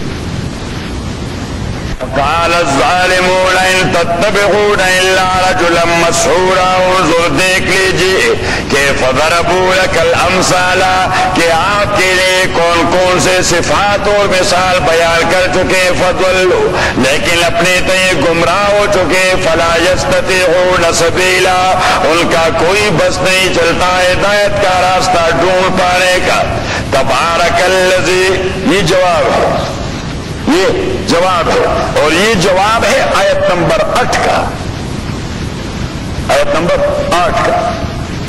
قال الظالمون ان تتبعون الا رجلا مسحورا، انظر دیکھ لیجیے کہ فضربوا لك الامثال کہ آپ کے لیے کون کون سے صفات اور مثال بیان کر چکے فضلوا لیکن اپنے تے گمراہ ہو چکے، فلا يستطيعون سبیلا، ان کا کوئی بس نہیں چلتا، ہدایت کا راستہ ڈھونڈ پانے کا۔ تبارک الذی، یہ جواب ہے۔ یہ جواب ہے۔ اور یہ جواب ہے آیت نمبر آٹھ کا۔ آیت نمبر آٹھ کا۔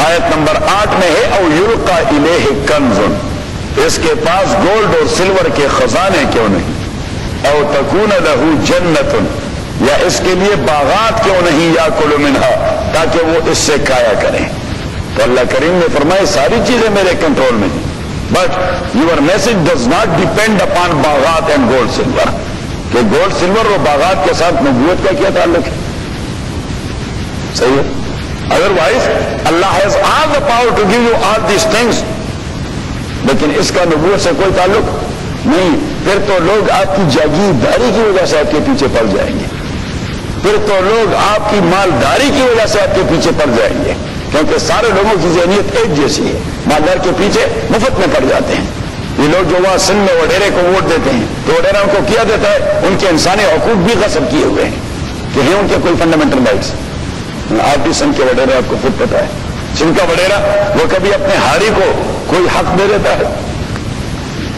آیت نمبر آٹھ میں ہے، او یور کا الہ کنزن اس کے پاس گولڈ اور سلور کے خزانے کیوں نہیں؟ او تکون لہو جنت۔ یا اس کے لیے باغات کیوں نہیں یا کلو منہا؟ تاکہ وہ اس سے کھایا کریں۔ تو اللہ کریم نے فرمائے ساری چیزیں میرے کنٹرول میں ہیں۔ But your message does not depend upon باغات اینڈ گولڈ سلور کہ گولڈ سلور اور باغات کے ساتھ نبوت کا کیا تعلق ہے؟ صحیح ہے؟ Otherwise Allah has all the power to give you all these things لیکن اس کا نبوت سے کوئی تعلق نہیں. پھر تو لوگ آپ کی جاگیرداری کی وجہ سے آپ کے پیچھے پڑ جائیں گے. پھر تو لوگ آپ کی مالداری کی وجہ سے آپ کے پیچھے پڑ جائیں گے. کیونکہ سارے لوگوں کی ذہنیت ایک جیسی ہے. مالدار کے پیچھے مفت میں پڑ جاتے ہیں. یہ لوگ جو وہاں سندھ میں وڈیرے کو ووٹ دیتے ہیں، تو وڈیرا ان کو کیا دیتا ہے؟ ان کے انسانی حقوق بھی غصب کیے ہوئے ہیں کہ ہیں ان کے کوئی فنڈامنٹل رائٹس آپ بھی سندھ کے وڈیرے آپ کو خود پتا ہے۔ سندھ کا وڈیرا وہ کبھی اپنے ہاری کو کوئی حق دے دیتا ہے۔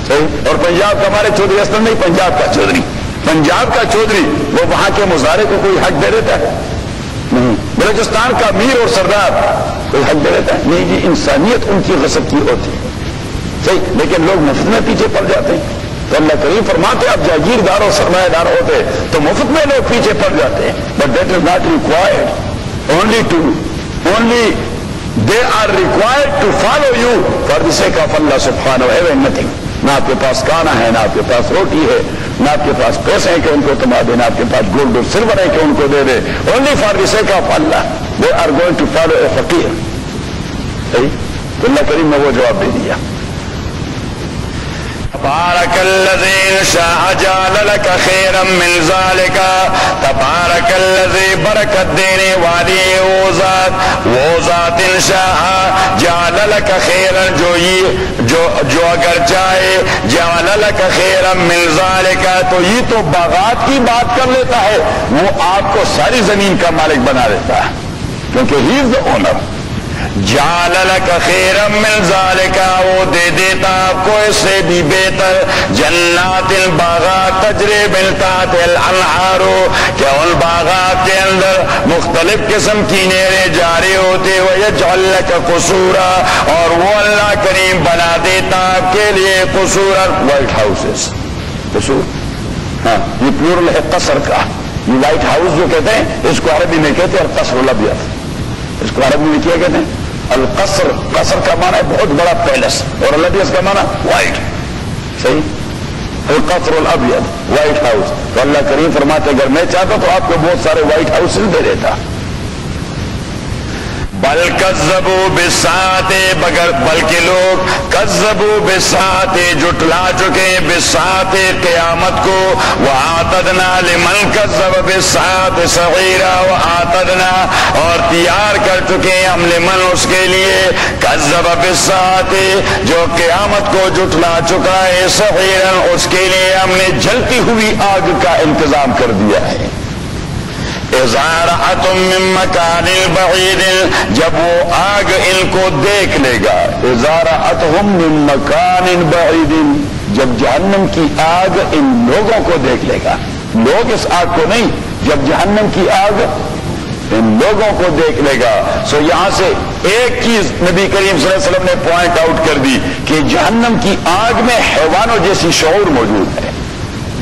صحیح؟ اور پنجاب کا ہمارے چودھری اسلم نہیں پنجاب کا چودھری۔ پنجاب کا چودھری وہ وہاں کے مظاہرے کو کوئی حق دے دیتا ہے۔ نہیں، بلوچستان کا میر اور سردار کوئی حق دے دیتا ہے۔ نہیں جی انسانیت ان کی غصب کی ہوتی ہے۔ صحیح، لیکن لوگ مفت میں پیچھے پڑ جاتے ہیں۔ تو اللہ کریم فرماتے اب جاگیردار اور سرمایہ دار ہوتے تو مفت میں لوگ پیچھے پڑ جاتے ہیں۔ But that is not required only to only they are required to follow you for the sake of Allah سبحانہ ہیونگ نتھنگ نہ آپ کے پاس کانا ہے، نہ آپ کے پاس روٹی ہے، نہ آپ کے پاس پیسے ہیں کہ ان کو تما دے، نہ آپ کے پاس گولڈ اور سلور ہے کہ ان کو دے دے۔ Only for the sake of Allah they are going to follow a فقیر۔ صحیح؟ اللہ کریم نے وہ جواب دے دیا۔ تبارک الذی شاء جعل لك خیرا من ذالک. تبارک الذی برکت دینے والی وہ ذات. وہ ذات شاء جعل لك خیرا جو یہ جو جو اگر چاہے جعل لك خیرا من ذالک. تو یہ تو باغات کی بات کر لیتا ہے، وہ آپ کو ساری زمین کا مالک بنا دیتا ہے. کیونکہ ہی از دا اونر جال لک خیرم من ذالکا وہ دے دیتا آپ کو اس سے بھی بہتر۔ جنات الباغات تجرے بلتات الانحارو کہ ان باغات کے اندر مختلف قسم کی نیرے جاری ہوتے وہ یجعل قصورا، اور وہ اللہ کریم بنا دیتا آپ کے لیے قصورا وائٹ ہاؤسز قصور؟ ہاں یہ پلورل ہے قصر کا۔ یہ وائٹ ہاؤس جو کہتے ہیں، اس کو عربی میں کہتے ہیں قصر الابیض اس کو عربی میں کیا کہتے ہیں؟ القصر. قصر کا معنی ہے بہت بڑا پیلس. اور البیس کا معنی وائٹ صحیح؟ القصر الابیض. وائٹ ہاؤس تو اللہ کریم فرماتے اگر میں چاہتا تو آپ کو بہت سارے وائٹ ہاؤس دے دیتا۔ بل کزبو بسات بگر بلکہ لوگ کزبو بسات جٹلا چکے بسات قیامت کو۔ وہ آتدنا لمن کزب بسات صغیرہ وہ آتدنا اور تیار کر چکے ہم لمن اس کے لیے۔ کزب بسات جو قیامت کو جٹلا چکا ہے صغیرن اس کے لیے ہم نے جلتی ہوئی آگ کا انتظام کر دیا ہے۔ من مکان بعید جب وہ آگ ان کو دیکھ لے گا من مکان بعید جب جہنم کی آگ ان لوگوں کو دیکھ لے گا۔ لوگ اس آگ کو نہیں جب جہنم کی آگ ان لوگوں کو دیکھ لے گا۔ سو یہاں سے ایک چیز نبی کریم صلی اللہ علیہ وسلم نے پوائنٹ آؤٹ کر دی کہ جہنم کی آگ میں حیوانوں جیسی شعور موجود ہے۔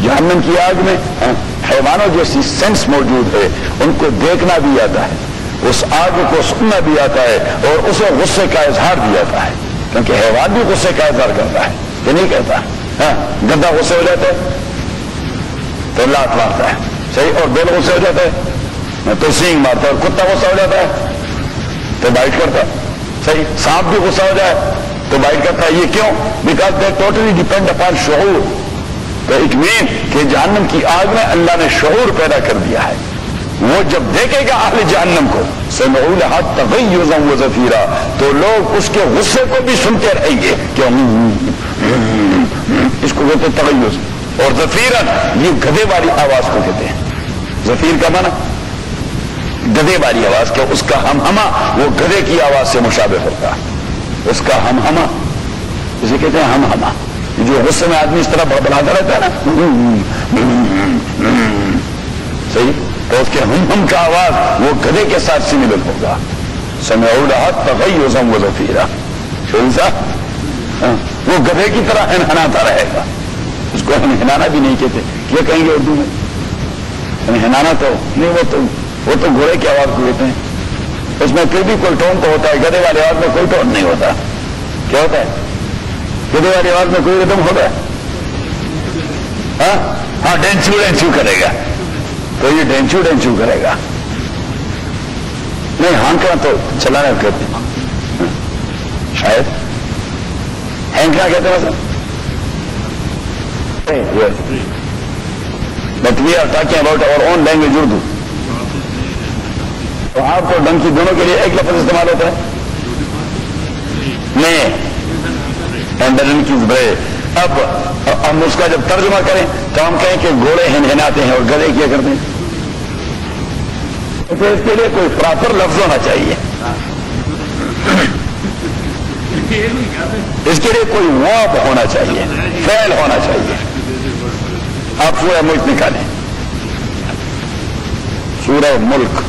جہنم کی آگ میں ہاں، حیوانوں جیسی سینس موجود ہے، ان کو دیکھنا بھی آتا ہے، اس آگ کو سننا بھی آتا ہے اور اسے غصے کا اظہار بھی آتا ہے۔ کیونکہ حیوان بھی غصے کا اظہار کرتا ہے کہ نہیں کہتا۔ ہاں غصے ہو جاتا ہے تو لات مارتا ہے۔ صحیح، اور بیل غصے ہو جاتا ہے تو سینگ مارتا اور کتا غصہ ہو جاتا ہے، تو بائٹ کرتا۔ ہے صحیح، سانپ بھی غصہ ہو جائے، تو بائٹ کرتا ہے۔ یہ کیوں؟ Because they totally depend upon شعور۔ تو اٹ مین کہ جہنم کی آگ میں اللہ نے شعور پیدا کر دیا ہے۔ وہ جب دیکھے گا اہل جہنم کو سمعول حد تغیزم و ذفیرہ تو لوگ اس کے غصے کو بھی سنتے رہیں گے کہ اس کو کہتے تغیز۔ اور ذفیرن یہ گدے والی آواز کو کہتے ہیں۔ ذفیر کا مانا گدے والی آواز کیا اس کا ہم ہما وہ گدے کی آواز سے مشابہ ہوگا اس کا ہم ہما اسے کہتے ہیں ہم ہما جو غصے میں آدمی اس طرح بڑبڑاتا رہتا ہے نا صحیح؟ تو اس کے ہم ہم کا آواز وہ گدے کے ساتھ سملر ہوگا۔ سمے تغیزم و ذفیرہ شوری صاحب ہاں، وہ گدے کی طرح ہنہناتا رہے گا۔ اس کو ہم ہنانا بھی نہیں کہتے۔ یہ کہیں گے اردو میں؟ ہنانا تو، نہیں، وہ تو وہ تو گھوڑے کی آواز کو کہتے ہیں۔ اس میں پھر بھی کوئی ٹون تو ہوتا ہے گدے والے آواز میں کوئی ٹون نہیں ہوتا۔ کیا ہوتا ہے؟ گدے والی آواز میں کوئی ردم ہوگا؟ ہاں؟ ہاں ڈینچو ڈینچو کرے گا۔ تو یہ ڈینچو ڈینچو کرے گا۔ نہیں، ہانکنا تو چلانا کہتے ہیں شاید۔ ہینکنا کہتے ہیں sir? But we are talking about over own language Urdu تو آپ کو ڈنکی دونوں کے لیے ایک لفظ استعمال ہوتا ہے؟ نہیں۔ بڑے اب، ہم اس کا جب ترجمہ کریں تو ہم کہیں کہ گھوڑے ہنہناتے ہیں اور گلے کیا کرتے ہیں۔ تو اس کے لیے کوئی پراپر لفظ ہونا چاہیے۔ اس کے لیے کوئی واپ ہونا چاہیے فیل ہونا چاہیے۔ آپ سورہ ملک نکالیں۔ سورہ ملک۔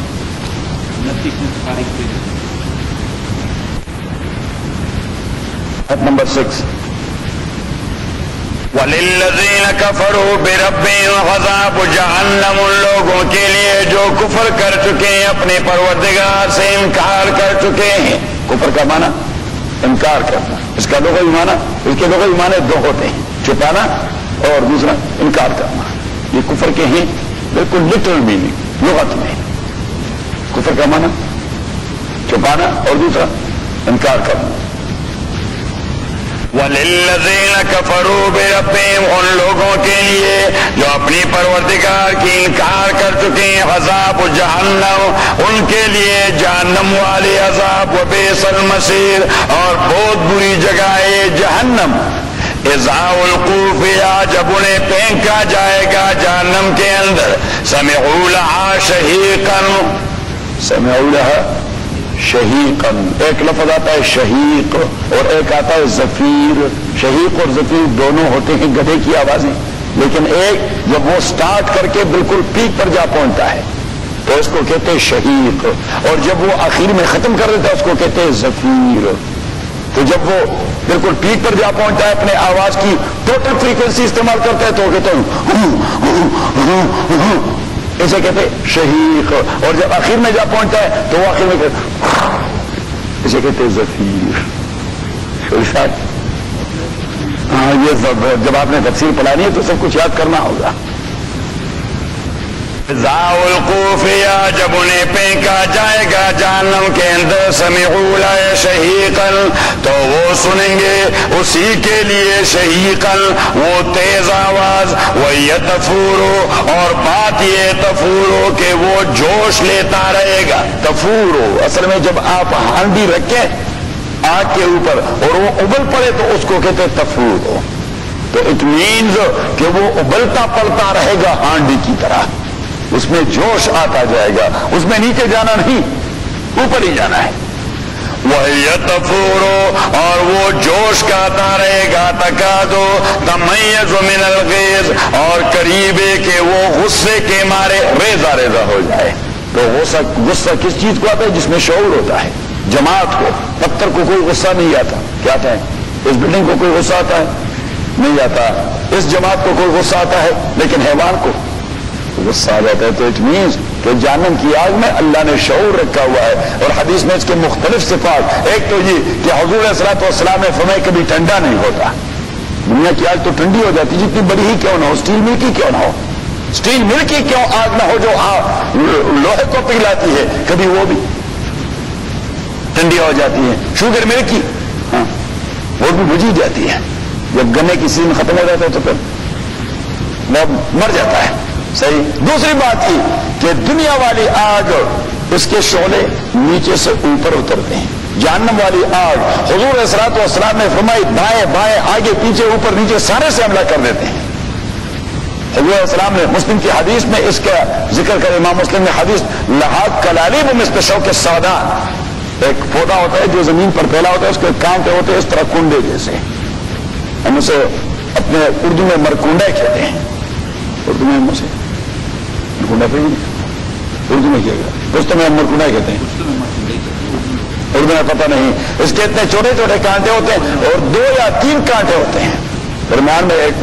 Number six. وللذین کفروا بربهم عذاب جہنم ان لوگوں کے لیے جو کفر کر چکے ہیں اپنے پروردگار سے انکار کر چکے ہیں۔ کفر کا معنی؟ انکار کرنا۔ اس کا کوئی معنی؟ اس کے کوئی معنی دو ہوتے ہیں۔ چھپانا اور دوسرا انکار کرنا۔ یہ کفر کے ہیں بالکل لٹرل میننگ لغت میں۔ کفر کا معنی؟ چھپانا اور دوسرا انکار کرنا۔ وللذین کفروا بربهم، ان لوگوں کے لیے جو اپنی پروردگار کی انکار کر چکے ہیں، عذاب جہنم، ان کے لیے جہنم والے عذاب و بیس المسیر اور بہت بری جگہ ہے جہنم۔ ازا القوفیا جب انہیں پھینکا جائے گا جہنم کے اندر۔ سمعوا لها شہیقا۔ سمعوا لها شہیقن ایک لفظ آتا ہے شہیق اور ایک آتا ہے زفیر شہیق اور زفیر دونوں ہوتے ہیں، گدھے کی آوازیں۔ لیکن ایک جب وہ سٹارٹ کر کے بالکل پیک پر جا پہنچتا ہے، تو اس کو کہتے ہیں شہیق۔ اور جب وہ آخر میں ختم کر دیتا ہے، اس کو کہتے ہیں زفیر تو جب وہ بالکل پیک پر جا پہنچتا ہے، اپنے آواز کی ٹوٹل فریکوینسی استعمال کرتا ہے، تو وہ کہتے ہیں اسے کہتے شہیق۔ اور جب آخر میں جا پہنچتا ہے، تو وہ آخر میں کہتے اسے کہتے ہاں یہ سب جب آپ نے تفصیل پلانی ہے تو سب کچھ یاد کرنا ہوگا۔ القوفیا جب انہیں پھینکا جائے گا، جہنم کے اندر سمیعولا شہیقن تو وہ سنیں گے اسی کے لیے شہیقن وہ تیز آواز وہ تفورو اور بات یہ تفورو کہ وہ جوش لیتا رہے گا۔ تفورو اصل میں جب آپ ہانڈی رکھیں آگ کے اوپر اور وہ ابل پڑے تو اس کو کہتے تفورو تو اٹ مینز کہ وہ ابلتا پڑتا رہے گا ہانڈی کی طرح۔ اس میں جوش آتا جائے گا، اس میں نیچے جانا نہیں، اوپر ہی جانا ہے۔ وہ تفورو اور وہ جوش کا رہے گا تکا دو تمیز من الغیز اور قریب کہ وہ غصے کے مارے ریزا ریزا ہو جائے۔ تو غصہ غصہ کس چیز کو آتا ہے؟ جس میں شعور ہوتا ہے، جماعت کو پتھر کو کوئی غصہ نہیں آتا۔ کیا آتا ہے؟ اس بلڈنگ کو کوئی غصہ آتا ہے؟ نہیں آتا۔ اس جماعت کو کوئی غصہ آتا ہے، لیکن حیوان کو۔ غصہ آ جاتا ہے تو اٹ مینس کہ جانم کی آگ میں اللہ نے شعور رکھا ہوا ہے اور حدیث میں اس کے مختلف صفات، ایک تو یہ کہ حضور اثرات والسلام فرمائے کبھی ٹھنڈا نہیں ہوتا۔ دنیا کی آگ تو ٹھنڈی ہو جاتی، جتنی بڑی ہی کیوں نہ ہو اسٹیل مل کی کیوں نہ ہو۔ اسٹیل مل کی کیوں آگ نہ ہو جو لوہے کو پگلاتی ہے، کبھی وہ بھی ٹھنڈی ہو جاتی ہے۔ شوگر مل کی ہاں وہ بھی بجھی جاتی ہے۔ جب گنے کی سیزن ختم ہو جاتا ہے تو پھر وہ مر جاتا ہے۔ صحیح؟ دوسری بات کی کہ دنیا والی آگ اس کے شعلے نیچے سے اوپر اترتے ہیں۔ جہنم والی آگ حضور اثرات و اسلام نے فرمائی بائیں بائیں، آگے پیچھے، اوپر نیچے سارے سے حملہ کر دیتے ہیں۔ حضور السلام نے مسلم کی حدیث میں اس کا ذکر کر، امام مسلم نے حدیث لحاظ کلالی و مستشو کے سادان ایک پودا ہوتا ہے جو زمین پر پھیلا ہوتا ہے، اس کے کام ہوتے ہیں، اس طرح کنڈے جیسے۔ ہم اسے اپنے اردو میں مرکنڈے کہتے ہیں۔ اردو میں ہم اسے مرکنڈا پہ اردو میں کیا گیا۔ دوستوں میں ہم مرکنڈا کہتے ہیں۔ اردو میں پتہ نہیں۔ اس کے اتنے چھوٹے چھوٹے کانٹے ہوتے ہیں اور دو یا تین کانٹے ہوتے ہیں۔ درمیان میں ایک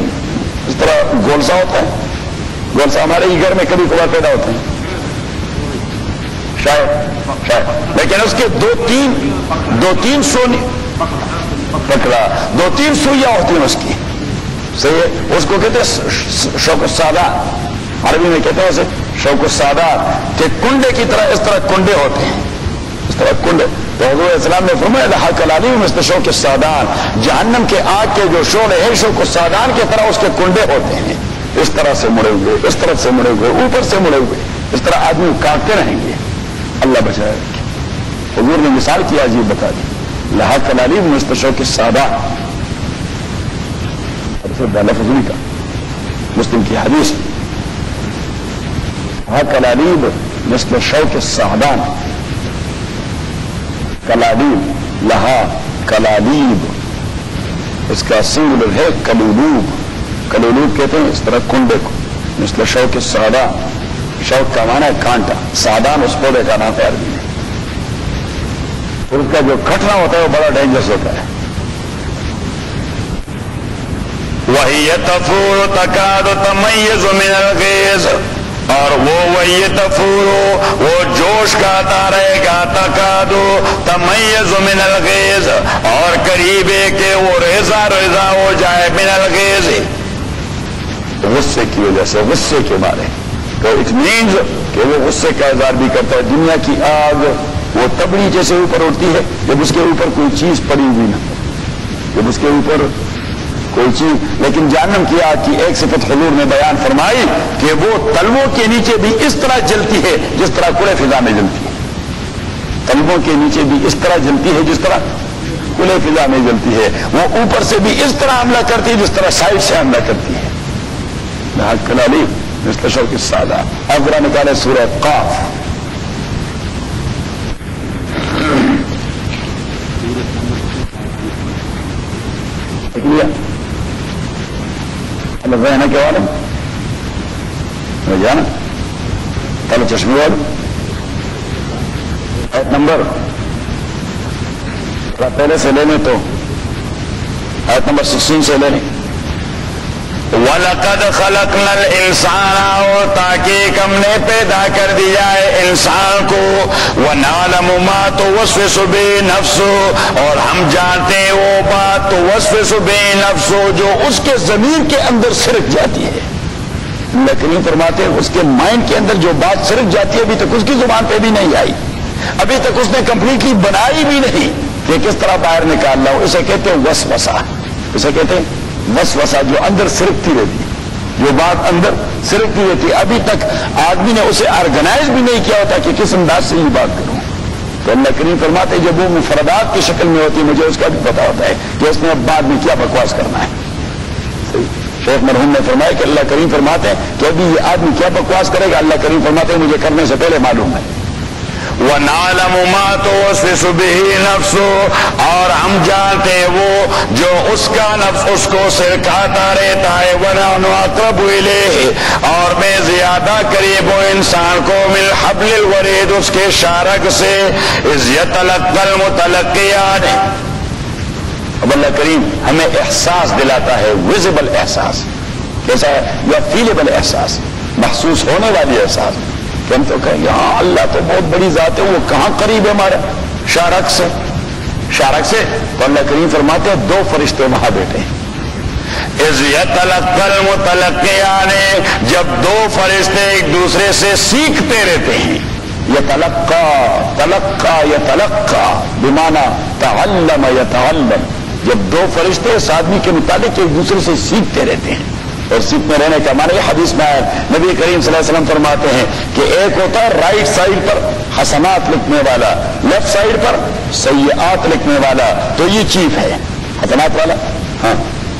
اس طرح گولسا ہوتا ہے۔ گولسا ہمارے ہی گھر میں کبھی کبھار پیدا ہوتے ہیں۔ شاید شاید۔ لیکن اس کے دو تین دو تین سونی۔ پکڑا۔ دو تین سوئیاں ہوتی ہیں اس کی۔ صحیح ہے؟ اس کو کہتے ہیں شوق سادہ۔ عربی میں کہتے ہیں اسے شوق سادہ کہ کنڈے کی طرح اس طرح کنڈے ہوتے ہیں۔ اس طرح کنڈے۔ تو حضور اسلام نے فرمایا حق علی مست شوق سادان جہنم کے آگ کے جو شور ہے شوق سادان کی طرح اس کے کنڈے ہوتے ہیں۔ اس طرح سے مڑے ہوئے، اس طرف سے مڑے ہوئے، اوپر سے مڑے ہوئے۔ اس طرح آدمی کاٹتے رہیں گے۔ اللہ بچائے حضور نے مثال کیا جی بتا دی۔ لحاظ کلالی مستشوں کے سادہ فضولی کا مسلم کی حدیث ہاں کلالیب مثل شو کے سادان کلالیب لہا کلالیب اس کا سنگلر ہے کلولوب کلولوب کہتے ہیں اس طرح کنڈے کو. مثل شو کے سادان شوق کا مانا ہے کانٹا. سادان اس پودے کا نام ہے عربی میں. اور اس کا جو کٹنا ہوتا ہے وہ بڑا ڈینجرس ہوتا ہے. وہی تفور تکاد تمیز من الغیز اور وہ وہی تفور وہ جوش کا آتا رہے گا تکادو تمیز من الغیز اور قریب ہے کہ وہ ریزا ریزا ہو جائے من الغیز غصے کی وجہ سے، غصے کے بارے۔ تو اٹ مینز کہ وہ غصے کا اظہار بھی کرتا ہے، دنیا کی آگ، وہ تبڑی جیسے اوپر اٹھتی ہے، جب اس کے اوپر کوئی چیز پڑی ہوئی نہ جب اس کے اوپر کوئی چیز۔ لیکن جانم کی آگ کی ایک صفت حضور نے بیان فرمائی کہ وہ تلووں کے نیچے بھی اس طرح جلتی ہے جس طرح کڑے فضا میں جلتی ہے۔ تلووں کے نیچے بھی اس طرح جلتی ہے جس طرح کھلے فضا میں جلتی ہے۔ وہ اوپر سے بھی اس طرح حملہ کرتی ہے جس طرح سائڈ سے حملہ کرتی ہے۔ کلالی مستشو کی سادہ اب ذرا نکالے سورہ قاف۔ دیکھ لیا اللہ ذہن کے والے جانا پہلے چشمے والے ایٹ نمبر پہلے سے لینے تو ایٹ نمبر سکسٹین سے لینے ولقد خلقنا الانسان اور تاکہ ہم نے پیدا کر دیا ہے انسان کو۔ وہ نالم تو وسف صبح اور ہم جانتے ہیں وہ بات تو وسف صبح نفسو جو اس کے زمین کے اندر سرک جاتی ہے۔ لیکن فرماتے ہیں اس کے مائنڈ کے اندر جو بات سرک جاتی ہے، ابھی تک اس کی زبان پہ بھی نہیں آئی۔ ابھی تک اس نے کمپلیٹلی بنائی بھی نہیں۔ کہ کس طرح باہر نکالنا ہو اسے کہتے ہیں وس وسا اسے کہتے ہیں وس وسا جو اندر سرکتی رہتی۔ جو بات اندر سرکتی رہتی۔ ابھی تک آدمی نے اسے آرگنائز بھی نہیں کیا ہوتا کہ کس انداز سے یہ بات کروں۔ تو اللہ کریم فرماتے جب وہ مفردات کی شکل میں ہوتی ہے مجھے اس کا بھی پتا ہوتا ہے کہ اس نے اب بعد میں کیا بکواس کرنا ہے۔ شیخ مرحوم نے فرمایا کہ اللہ کریم فرماتے ہیں کہ ابھی یہ آدمی کیا بکواس کرے گا؟ اللہ کریم فرماتے ہیں، مجھے کرنے سے پہلے معلوم ہے۔ وہ نالم تو صبح نفسو اور ہم جانتے وہ جو اس کا نفس اس کو سرکھاتا رہتا ہے وَنَعْنُ وہ لے اور میں زیادہ قریب ہوں انسان کو مل حبل الورید، اس کے شارک سے عزت متلقیان اب اللہ کریم ہمیں احساس دلاتا ہے ویزیبل احساس۔ کیسا ہے؟ یا فیلیبل احساس، محسوس ہونے والی احساس۔ کہ ہم تو کہیں گے ہاں اللہ تو بہت بڑی ذات ہے، وہ کہاں قریب ہے ہمارا؟ شارک سے۔ شارک سے تو اللہ کریم فرماتے ہیں، دو فرشتے وہاں بیٹھے ہیں۔ آنے جب دو فرشتے ایک دوسرے سے سیکھتے رہتے ہیں۔ یہ تلقا تلقا یا تلقا بمانا تعلم یا تعلم جب دو فرشتے اس آدمی کے مطابق ایک دوسرے سے سیکھتے رہتے ہیں۔ اور سکھ میں رہنے کا مانا یہ حدیث میں ہے، نبی کریم صلی اللہ علیہ وسلم فرماتے ہیں کہ ایک ہوتا ہے رائٹ سائڈ پر حسنات لکھنے والا لیفٹ سائڈ پر سیاحت لکھنے والا، تو یہ چیف ہے۔ حسنات والا؟ ہاں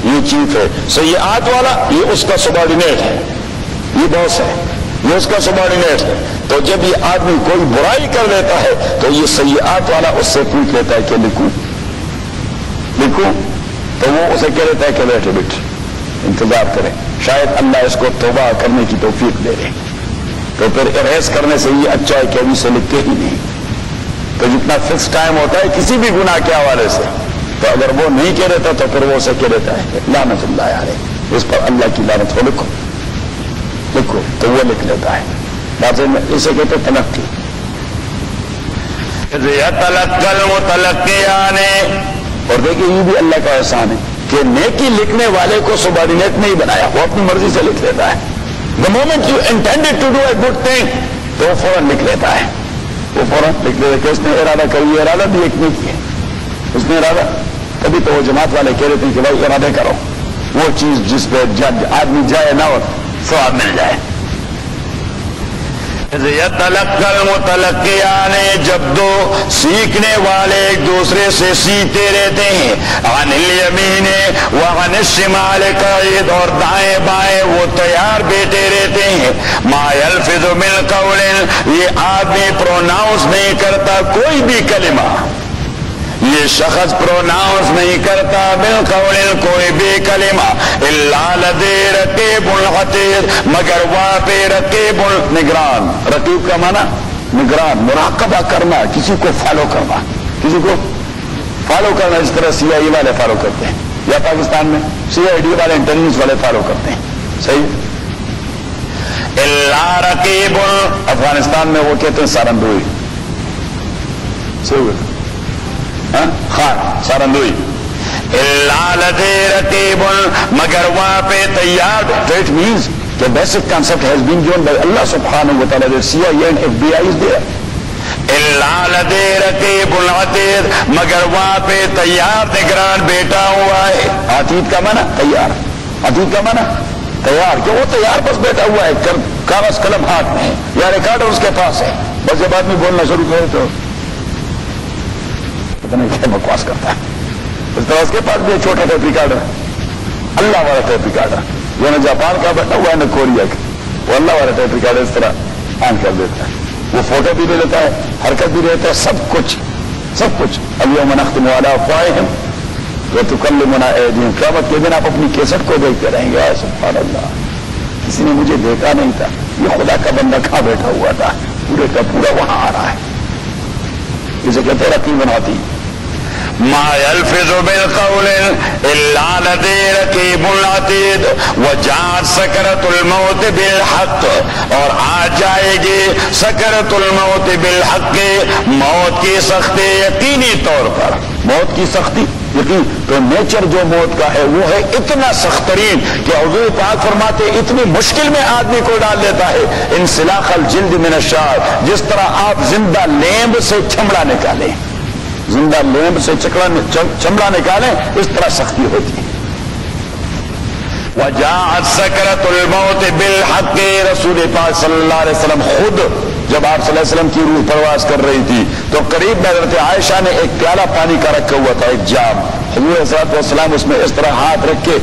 یہ چیف ہے۔ سیاحت والا، یہ اس کا سبارڈینیٹ ہے۔ یہ باس ہے۔ یہ اس کا سبارڈینیٹ ہے۔ تو جب یہ آدمی کوئی برائی کر لیتا ہے، تو یہ سیاحت والا اس سے پوچھ لیتا ہے کہ لکھوں؟ لکھوں؟ تو وہ اسے کہہ لیتا ہے کہ بیٹھے بیٹھے انتظار کریں۔ شاید اللہ اس کو توبہ کرنے کی توفیق دے رہے۔ تو پھر اریز کرنے سے یہ اچھا ہے کہ ابھی سے لکھتے ہی نہیں۔ تو جتنا فکس ٹائم ہوتا ہے کسی بھی گناہ کے حوالے سے۔ تو اگر وہ نہیں کہہ رہتا تو پھر وہ اسے کہہ دیتا ہے لانت اللہ رہے اس پر اللہ کی لانت ہو لکھو۔ لکھو تو وہ لکھ لیتا ہے۔ بات میں اسے کہتے تلقی تلقل اور دیکھیے یہ بھی اللہ کا احسان ہے۔ کہ نیکی لکھنے والے کو سبارڈینیٹ نہیں بنایا، وہ اپنی مرضی سے لکھ لیتا ہے۔ The moment you intended to do a good thing تو وہ فوراً لکھ لیتا ہے۔ وہ فوراً لکھ لیتا کہ اس نے ارادہ کر ارادہ بھی ایک نہیں کیا۔ اس نے ارادہ کبھی تو وہ جماعت والے کہہ رہے تھے کہ بھائی ارادے کرو۔ وہ چیز جس پہ آدمی جائے نہ ہو سواب مل جائے۔ متلقیانے جب دو سیکھنے والے ایک دوسرے سے سیکھتے رہتے ہیں۔ عن الیمین وعن الشمال قائد اور دائیں بائیں وہ تیار بیٹھے رہتے ہیں۔ ما یلفظ من قول یہ آدمی پروناؤنس نہیں کرتا کوئی بھی کلمہ۔ یہ شخص پروناؤنس نہیں کرتا، بالقول کوئی بھی کلمہ اللہ لدے رقیب الحتیر مگر وہاں پہ رقیب نگران رقیب کا معنی نگران، مراقبہ کرنا، کسی کو فالو کرنا۔ کسی کو فالو کرنا اس طرح سی آئی والے فالو کرتے ہیں۔ یا پاکستان میں سی آئی ڈی والے انٹیلیجنس والے فالو کرتے ہیں۔ صحیح؟ اللہ رقیب افغانستان میں وہ کہتے ہیں سارندوئی صحیح خان سارندوئی رقیب مگر وہاں پہ تیار that means the basic concept has been given by Allah subhanahu wa ta'ala that CIA and FBI is there. رقیب العتید مگر وہاں پہ تیار نگران بیٹا ہوا ہے. عتید کا مانا تیار. عتید کا مانا تیار. کہ وہ تیار بس بیٹا ہوا ہے کاغذ قلم ہاتھ میں یا یعنی ریکارڈر اس کے پاس ہے. بس جب آدمی بولنا شروع کرے تو پتہ نہیں کیا بکواس کرتا ہے۔ اس طرح اس کے پاس بھی چھوٹا ٹیپ ریکارڈر اللہ والا ٹیپ ریکارڈر جو نہ جاپان کا بیٹھا ہوا ہے نہ کوریا کا وہ اللہ والا ٹیپ ریکارڈر اس طرح آن کر دیتا ہے۔ وہ فوٹو بھی لے لیتا ہے، حرکت بھی لیتا ہے، سب کچھ سب کچھ۔ ابھی منخت والا فائم وہ تو کل منا قیامت کے دن آپ اپنی کیسٹ کو دیکھتے رہیں گے۔ سبحان اللہ کسی نے مجھے دیکھا نہیں تھا۔ یہ خدا کا بندہ کہاں بیٹھا ہوا تھا؟ پورے کا پورا وہاں آ رہا ہے۔ اسے کہتے رقیب بناتی۔ ما يلفظ بالقول الا لديه رقيب تردید وہ جان سکرت الموت بالحق اور آ جائے گی سکرت الموت بالحق موت کی سختی یقینی طور پر موت کی سختی یقین تو نیچر جو موت کا ہے وہ ہے اتنا سخت ترین کہ حضور پاک فرماتے اتنی مشکل میں آدمی کو ڈال دیتا ہے، انسلاخ الجلد من الشعر، جس طرح آپ زندہ لیمب سے چمڑا نکالیں۔ زندہ لیمب سے چکڑا چمڑا نکالیں، اس طرح سختی ہوتی ہے۔ وجاءت سکرت الموت بالحق، رسول پاک صلی اللہ علیہ وسلم خود جب آپ صلی اللہ علیہ وسلم کی روح پرواز کر رہی تھی، تو قریب میں حضرت عائشہ نے ایک پیالہ پانی کا رکھا ہوا تھا، ایک جام۔ حضور حضرت والسلام اس میں اس طرح ہاتھ رکھ کے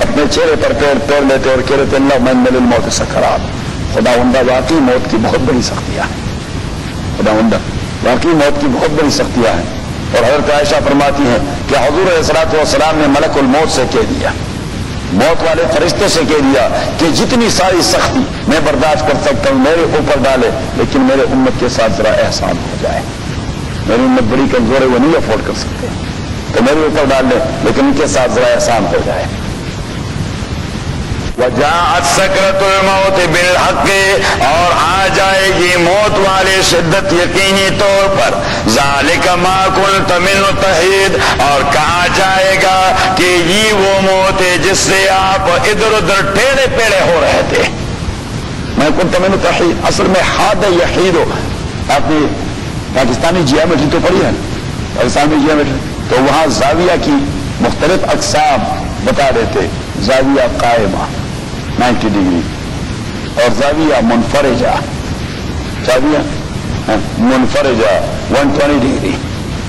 اپنے چہرے پر پیر توڑ لیتے اور کہہ رہے اللہ من مل الموت سکرات۔ خدا عمدہ واقعی موت کی بہت بڑی سختیاں ہیں۔ خدا عمدہ واقعی موت کی بہت بڑی سختیاں ہیں۔ اور حضرت عائشہ فرماتی ہیں کہ حضور حضرات والسلام نے ملک الموت سے کہہ دیا، موت والے فرشتے سے کہہ دیا کہ جتنی ساری سختی میں برداشت کر سکتا ہوں، میرے اوپر ڈالے، لیکن میرے امت کے ساتھ ذرا احسان ہو جائے۔ میری امت بڑی کمزور ہے، وہ نہیں افورڈ کر سکتے۔ تو میرے اوپر ڈال لیں، لیکن ان کے ساتھ ذرا احسان ہو جائے۔ وجاءت سکرت الموت بالحق اور آ جائے گی موت والے شدت یقینی طور پر۔ ذالک ما کنت من تحید اور کہا جائے گا کہ یہ وہ موت ہے جس سے آپ ادھر ادھر ٹیڑے پیڑے ہو رہے تھے۔ میں کنت من تحید اصل میں حاد یحید ہو۔ آپ نے پاکستانی جیومیٹری تو پڑھی ہے۔ پاکستانی جیومیٹری، تو وہاں زاویہ کی مختلف اقسام بتا دیتے۔ زاویہ قائمہ۔ Ninety degree. اور زاویہ منفرجہ۔ زاویہ ہاں، منفرجہ one twenty degree.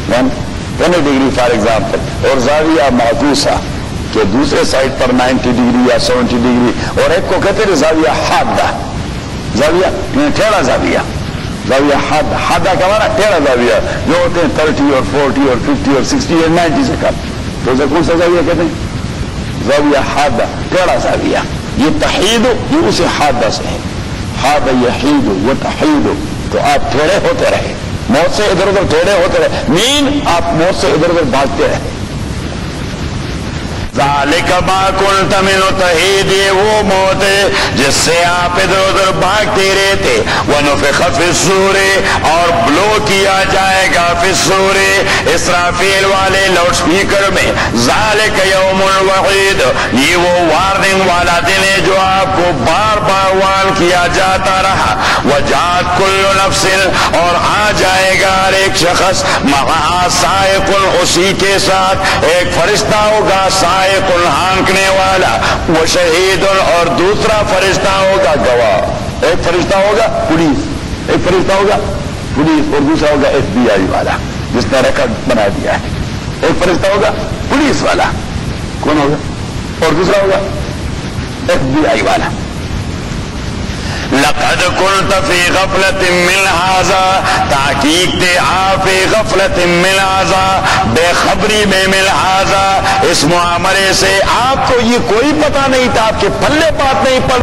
One twenty degree for example اور زاویہ معکوسہ کہ دوسرے سائڈ پر نائنٹی ڈگری یا سیونٹی ڈگری۔ اور ایک کو کہتے ہیں زاویہ حادہ۔ زاویہ یعنی ٹھیڑا زاویہ۔ زاویہ حادہ۔ حادہ کا مانا ٹھیڑا زاویہ۔ جو ہوتے ہیں تھرٹی اور فورٹی اور ففٹی اور سکسٹی اور نائنٹی سے کم۔ تو اسے کون سا زاویہ کہتے ہیں؟ زاویہ حادہ ٹیڑھا زاویہ۔ یہ تحید یہ اسے حادہ سے ہے۔ ہاد یحید وہ تحید تو آپ ٹھیڑے ہوتے رہے۔ موت سے ادھر ادھر ٹھیڑے ہوتے رہے۔ مین آپ موت سے ادھر ادھر بھاگتے رہے ذالک ما کنت من تحید یہ وہ موت ہے جس سے آپ ادھر ادھر بھاگتے رہتے۔ ونفخ فی السور اور بلو کیا جائے گا فی السور اسرافیل والے لاؤڈ سپیکر میں۔ ذالک یوم الوحید یہ وہ وارننگ والا دن ہے جو آپ کو بار بار وان کیا جاتا رہا۔ وجات کل نفس، اور آ جائے گا ہر ایک شخص۔ مہا سائق، اسی کے ساتھ ایک فرشتہ ہوگا، سائق ہانکنے والا وہ شہید اور دوسرا فرشتہ ہوگا، گواہ۔ ایک فرشتہ ہوگا، پولیس۔ ایک فرشتہ ہوگا، پولیس۔ اور دوسرا ہوگا ایف بی آئی والا، جس نے ریکارڈ بنا دیا ہے۔ ایک فرشتہ ہوگا، پولیس والا۔ کون ہوگا؟ اور دوسرا ہوگا ایف بی آئی والا۔ لقد كنت في غفلة من هذا تحقیق تے آپ غفلت من هذا، بے خبری میں مل هذا۔ اس معاملے سے آپ کو یہ کوئی پتہ نہیں تھا آپ کے پلے بات نہیں پڑ